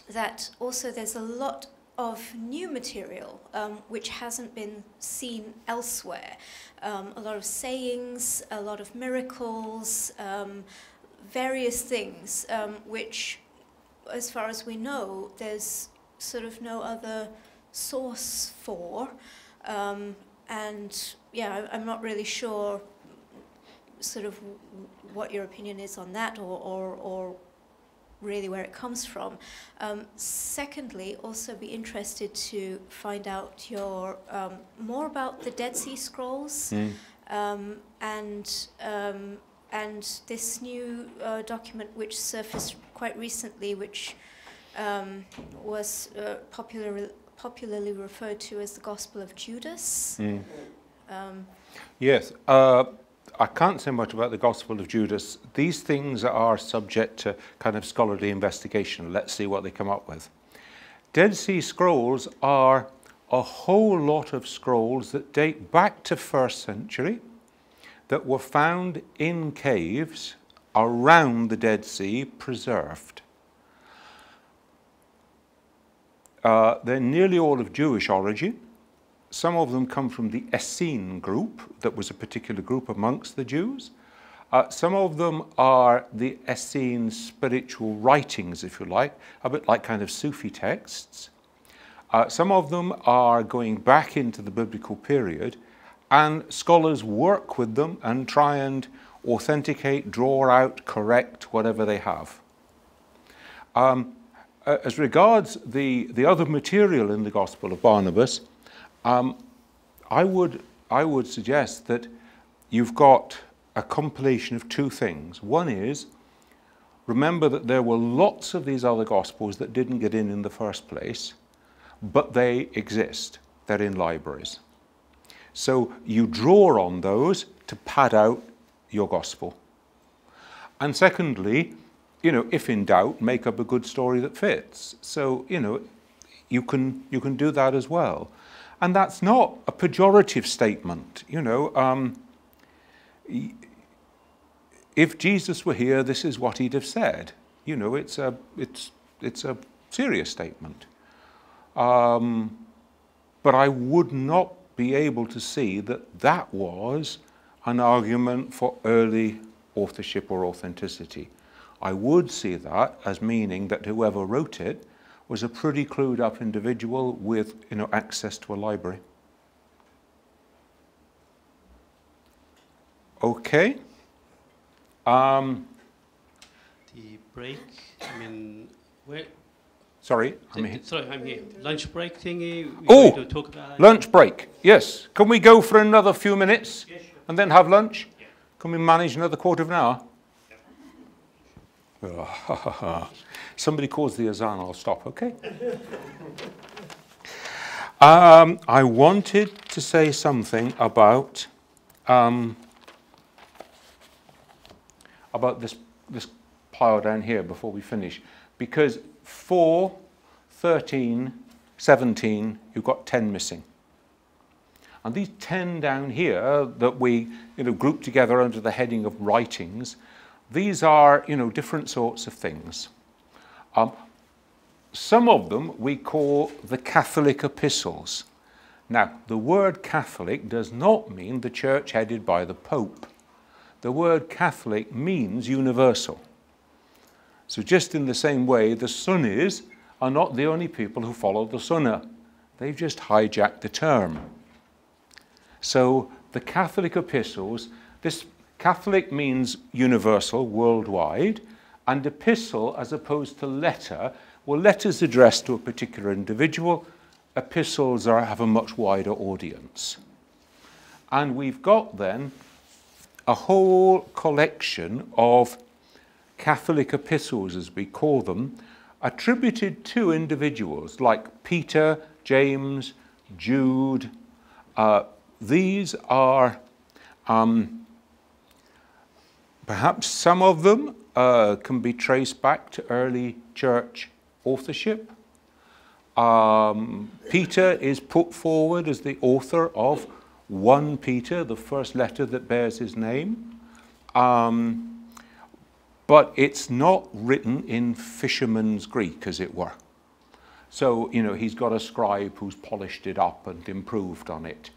that also there's a lot of new material um, which hasn't been seen elsewhere. Um, a lot of sayings, a lot of miracles, um, various things um, which, as far as we know, there's sort of no other source for. Um, and yeah, I- I'm not really sure sort of what your opinion is on that or, or, or really where it comes from. Um, secondly, also be interested to find out your um, more about the Dead Sea Scrolls um, and um, and this new uh, document which surfaced quite recently, which um, was uh, popular, popularly referred to as the Gospel of Judas. Mm. Um, Yes, uh, I can't say much about the Gospel of Judas. These things are subject to kind of scholarly investigation. Let's see what they come up with. Dead Sea Scrolls are a whole lot of scrolls that date back to first century that were found in caves around the Dead Sea, preserved. Uh, they're nearly all of Jewish origin. Some of them come from the Essene group, that was a particular group amongst the Jews. Uh, some of them are the Essene spiritual writings, if you like, a bit like kind of Sufi texts. Uh, some of them are going back into the biblical period, and scholars work with them and try and authenticate, draw out, correct whatever they have. Um, uh, as regards the, the other material in the Gospel of Barnabas, um, I, would, I would suggest that you've got a compilation of two things. One is, remember that there were lots of these other Gospels that didn't get in in the first place, but they exist. They're in libraries. So you draw on those to pad out your Gospel. And secondly, you know, if in doubt, make up a good story that fits. So, you know, you can, you can do that as well. And that's not a pejorative statement. You know, um, if Jesus were here, this is what he'd have said. You know, it's a, it's, it's a serious statement. Um, but I would not be able to see that that was an argument for early authorship or authenticity. I would see that as meaning that whoever wrote it was a pretty clued up individual with you know, access to a library. Okay. Um, The break, I mean, where, sorry, I'm the- here. sorry, I'm here. Lunch break thingy? Oh, to talk about Lunch break. Yes. Can we go for another few minutes and then have lunch? Can we manage another quarter of an hour? Somebody calls the azan, I'll stop, okay? um, I wanted to say something about um, about this this pile down here before we finish, because 4, 13, 17, you've got 10 missing. And these 10 down here that we you know, group together under the heading of writings, these are you know, different sorts of things. Um, some of them we call the Catholic epistles. Now, the word Catholic does not mean the church headed by the Pope. The word Catholic means universal. So, just in the same way, the Sunnis are not the only people who follow the Sunnah. They've just hijacked the term. So, the Catholic epistles, this Catholic means universal, worldwide, and epistle, as opposed to letter, well, letters addressed to a particular individual, epistles are, have a much wider audience. And we've got then a whole collection of Catholic epistles, as we call them, attributed to individuals like Peter, James, Jude. Uh, these are um, perhaps some of them uh, can be traced back to early church authorship. Um, Peter is put forward as the author of 1 Peter, the first letter that bears his name. Um, but it's not written in fisherman's Greek, as it were. So, you know, he's got a scribe who's polished it up and improved on it.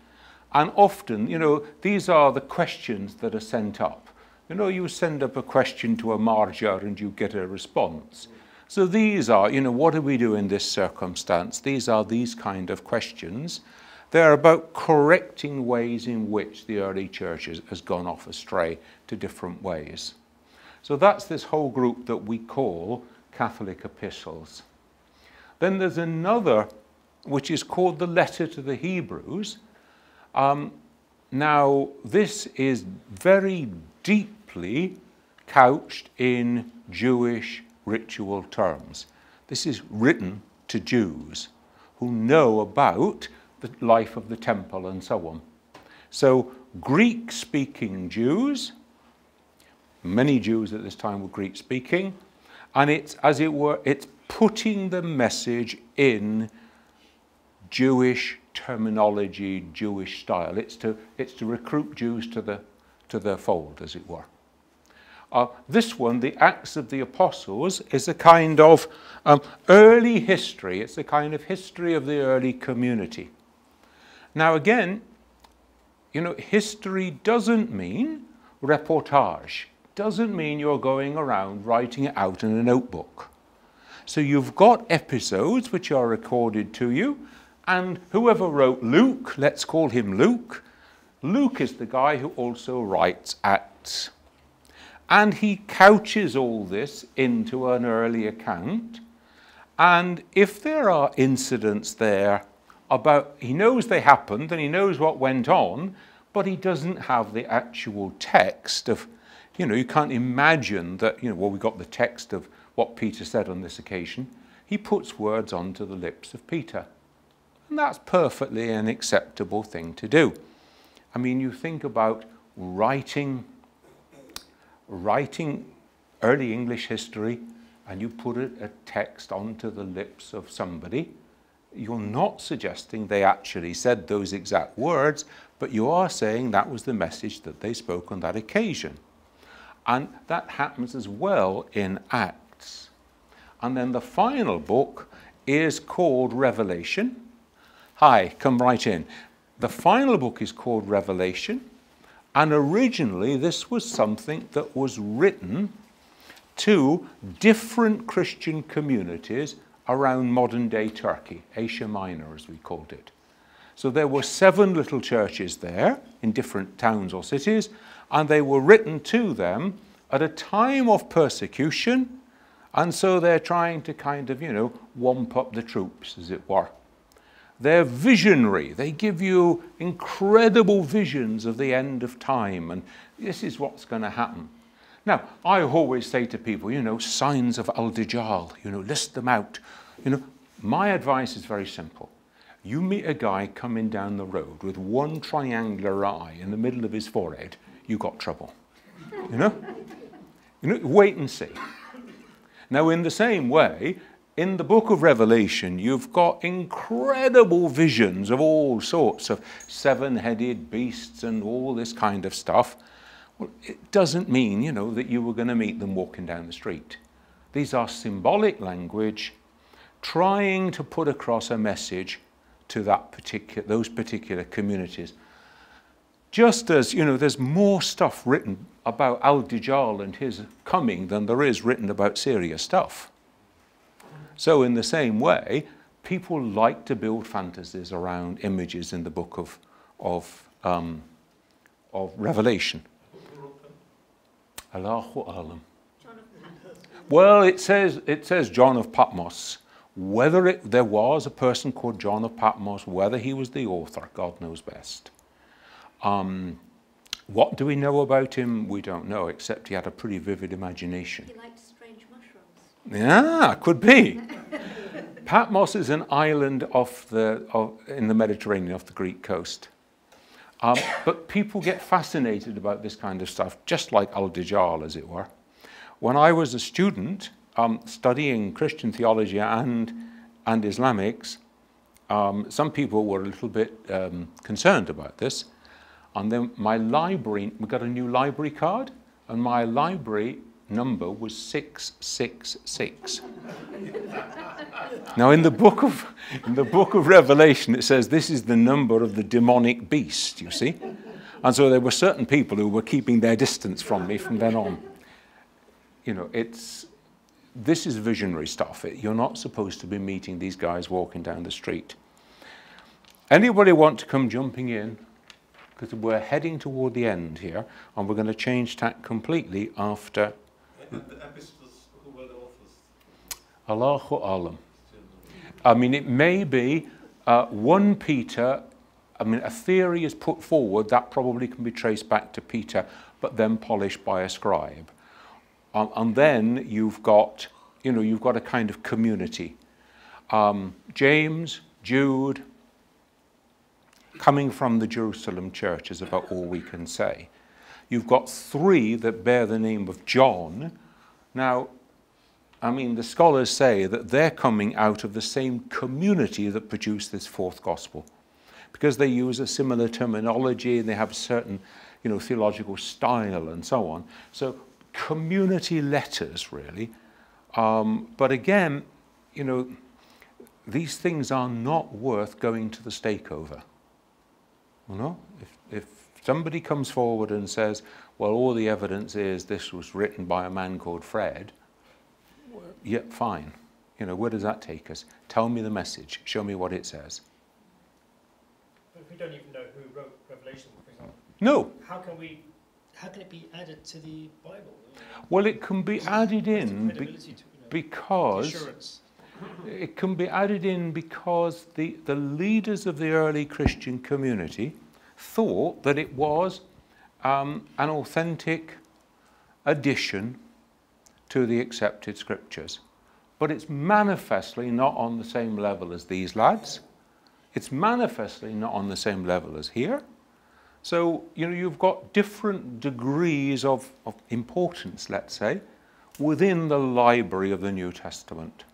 And often, you know, these are the questions that are sent up. You know, you send up a question to a marja and you get a response. So these are, you know, what do we do in this circumstance? These are these kind of questions. They're about correcting ways in which the early church has, gone off astray to different ways. So that's this whole group that we call Catholic epistles. Then there's another which is called the letter to the Hebrews. Um, now, this is very deeply couched in Jewish ritual terms. This is written to Jews who know about the life of the temple and so on. So, Greek speaking Jews, many Jews at this time were Greek speaking, and it's, as it were, it's putting the message in Jewish terminology, Jewish style. It's to, it's to recruit Jews to the, to the fold, as it were. Uh, this one, the Acts of the Apostles, is a kind of um, early history. It's a kind of history of the early community. Now, again, you know, history doesn't mean reportage, doesn't mean you're going around writing it out in a notebook. So you've got episodes which are recorded to you, and whoever wrote Luke, let's call him Luke, Luke is the guy who also writes Acts. And he couches all this into an early account. And if there are incidents there about, he knows they happened and he knows what went on, but he doesn't have the actual text of, you know, you can't imagine that, you know, well, we got the text of what Peter said on this occasion. He puts words onto the lips of Peter. And that's perfectly an acceptable thing to do. I mean, you think about writing writing early English history and you put a, text onto the lips of somebody, you're not suggesting they actually said those exact words, but you are saying that was the message that they spoke on that occasion. And that happens as well in Acts. And then the final book is called Revelation. Hi, come right in. The final book is called Revelation. And originally, this was something that was written to different Christian communities around modern day Turkey, Asia Minor, as we called it. So there were seven little churches there in different towns or cities, and they were written to them at a time of persecution, and so they're trying to kind of, you know, wamp up the troops, as it were. They're visionary. They give you incredible visions of the end of time, and this is what's going to happen. Now, I always say to people, you know, signs of Al Dajjal, you know, list them out. You know, my advice is very simple. You meet a guy coming down the road with one triangular eye in the middle of his forehead, you got trouble. You know? You know, wait and see. Now, in the same way, in the book of Revelation, you've got incredible visions of all sorts of seven headed beasts and all this kind of stuff. Well, it doesn't mean, you know, that you were going to meet them walking down the street. These are symbolic language trying to put across a message to that particular, those particular communities. Just as, you know, there's more stuff written about Al Dajjal and his coming than there is written about serious stuff. So, in the same way, people like to build fantasies around images in the book of, of, um, of Revelation. Allahu Alam. Well, it says, it says John of Patmos. Whether it, there was a person called John of Patmos, whether he was the author, God knows best. Um, what do we know about him? We don't know, except he had a pretty vivid imagination. He liked. Yeah, could be. Patmos is an island off the, in the Mediterranean, off the Greek coast. Um, but people get fascinated about this kind of stuff, just like Al Dajjal, as it were. When I was a student um, studying Christian theology and, and Islamics, um, some people were a little bit um, concerned about this. And then my library, we got a new library card, and my library number was 666. now in the book of in the book of Revelation it says this is the number of the demonic beast, you see? And so there were certain people who were keeping their distance from me from then on. You know, it's this is visionary stuff. You're not supposed to be meeting these guys walking down the street. Anybody want to come jumping in? Because we're heading toward the end here, and we're going to change tack completely after Allahu Alam. I mean, it may be uh, 1 Peter, I mean, a theory is put forward that probably can be traced back to Peter, but then polished by a scribe. Um, and then you've got, you know, you've got a kind of community. Um, James, Jude, coming from the Jerusalem church is about all we can say. You've got three that bear the name of John. Now, I mean, the scholars say that they're coming out of the same community that produced this fourth gospel because they use a similar terminology and they have a certain, you know, theological style and so on. So, community letters, really. Um, but again, you know, these things are not worth going to the stake over. You know, if, if somebody comes forward and says, well, all the evidence is this was written by a man called Fred, yeah, fine. You know, where does that take us? Tell me the message. Show me what it says. But we don't even know who wrote Revelation, for example, No. how can we, how can it be added to the Bible? Well, it can be added in be- to, you know, because assurance. it can be added in because the, the leaders of the early Christian community thought that it was um, an authentic addition to the accepted scriptures. But it's manifestly not on the same level as these lads. It's manifestly not on the same level as here. So, you know, you've got different degrees of, of importance, let's say, within the library of the New Testament.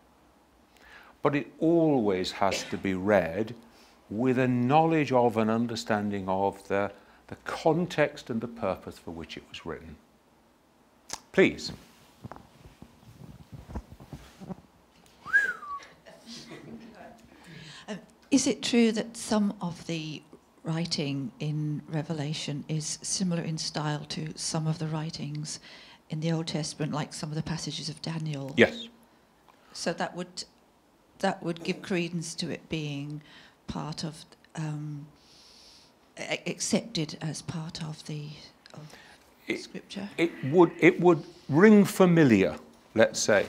But it always has to be read with a knowledge of and understanding of the, the context and the purpose for which it was written. Please. Um, is it true that some of the writing in Revelation is similar in style to some of the writings in the Old Testament, like some of the passages of Daniel? Yes. So that would that would give credence to it being part of um, accepted as part of the of It- scripture. it would it would ring familiar let's say.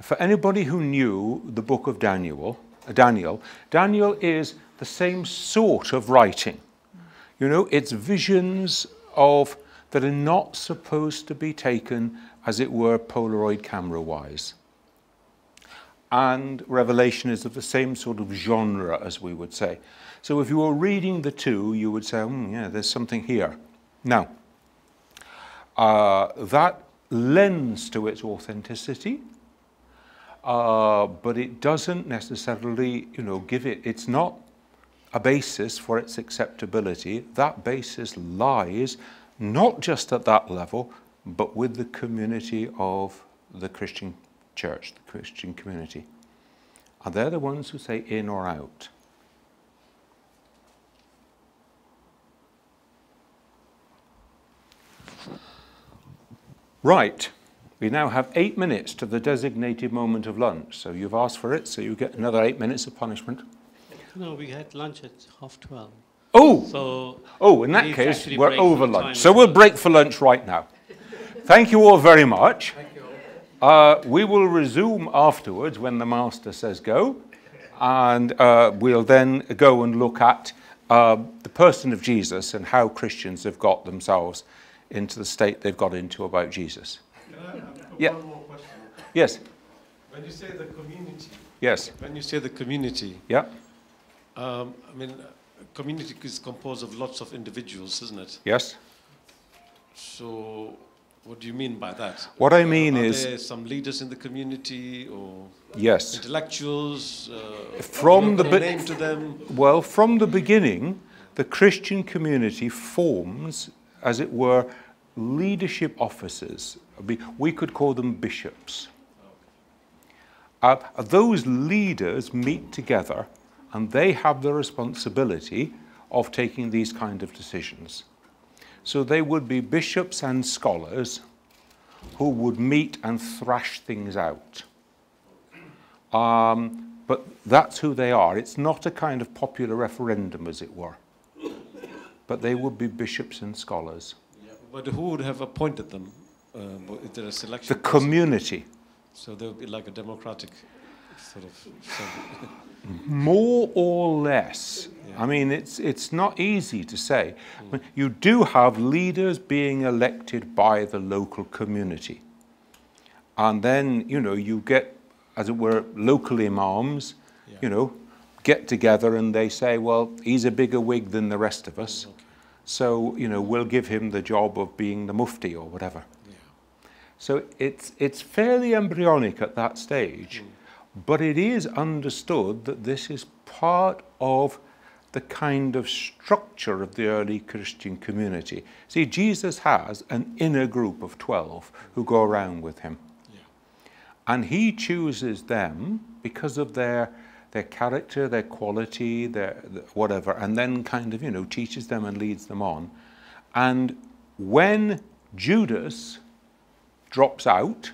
For anybody who knew the book of daniel uh, daniel daniel is the same sort of writing. You know it's visions of that are not supposed to be taken as it were polaroid camera wise and revelation is of the same sort of genre as we would say so if you were reading the two you would say "Hmm, yeah there's something here now uh, that lends to its authenticity, uh, but it doesn't necessarily, you know, give it. It's not a basis for its acceptability. That basis lies not just at that level, but with the community of the Christian church, the Christian community. And they're the ones who say in or out. Right. We now have eight minutes to the designated moment of lunch. So you've asked for it, so you get another eight minutes of punishment. No, we had lunch at half 12. Oh, So oh, in that case, we're over lunch. So we'll break for lunch right now. Thank you all very much. Uh, we will resume afterwards when the master says go, and uh, we'll then go and look at uh, the person of Jesus and how Christians have got themselves into the state they've got into about Jesus. Can I have Yeah. more question? Yes, When you say the community, yes, when you say the community, yeah, um, I mean, uh, community is composed of lots of individuals, isn't it? yes. So, what do you mean by that? What I mean Are is- there some leaders in the community or Yes. intellectuals? Uh, From the put a bi- name to them. Well, from the beginning, the Christian community forms, as it were, leadership officers. We- could call them bishops. Uh, those leaders meet together and they have the responsibility of taking these kind of decisions. So they would be bishops and scholars who would meet and thrash things out. Um, but that's who they are. It's not a kind of popular referendum, as it were. But they would be bishops and scholars. But who would have appointed them? Uh, is there a The selection? process? community, So there would be like a democratic sort of. more or less. Yeah. I mean, it's, it's not easy to say. But You do have leaders being elected by the local community. And then, you know, you get, as it were, local imams, Yeah. you know, get together and they say, well, he's a bigger wig than the rest of us. So, you know, we'll give him the job of being the mufti or whatever. Yeah. So it's, it's fairly embryonic at that stage, hmm. but it is understood that this is part of the kind of structure of the early Christian community. See, Jesus has an inner group of 12 who go around with him. Yeah. And he chooses them because of their, their character, their quality, their, their whatever, and then kind of, you know, teaches them and leads them on. And when Judas drops out,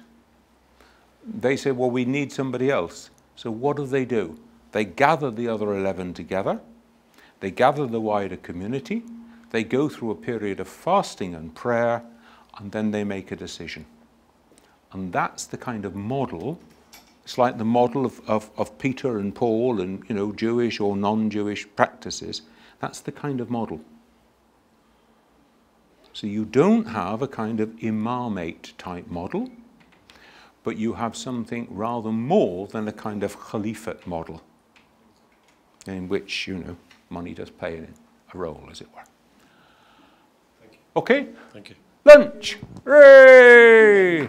they say, well, we need somebody else. So what do they do? They gather the other 11 together, they gather the wider community, they go through a period of fasting and prayer, and then they make a decision. And that's the kind of model. It's like the model of, of, of Peter and Paul and you know Jewish or non-Jewish practices. That's the kind of model. So you don't have a kind of imamate type model, but you have something rather more than a kind of caliphate model, in which you know money does play a role, as it were. Thank you. Okay, Thank you. lunch. Hooray!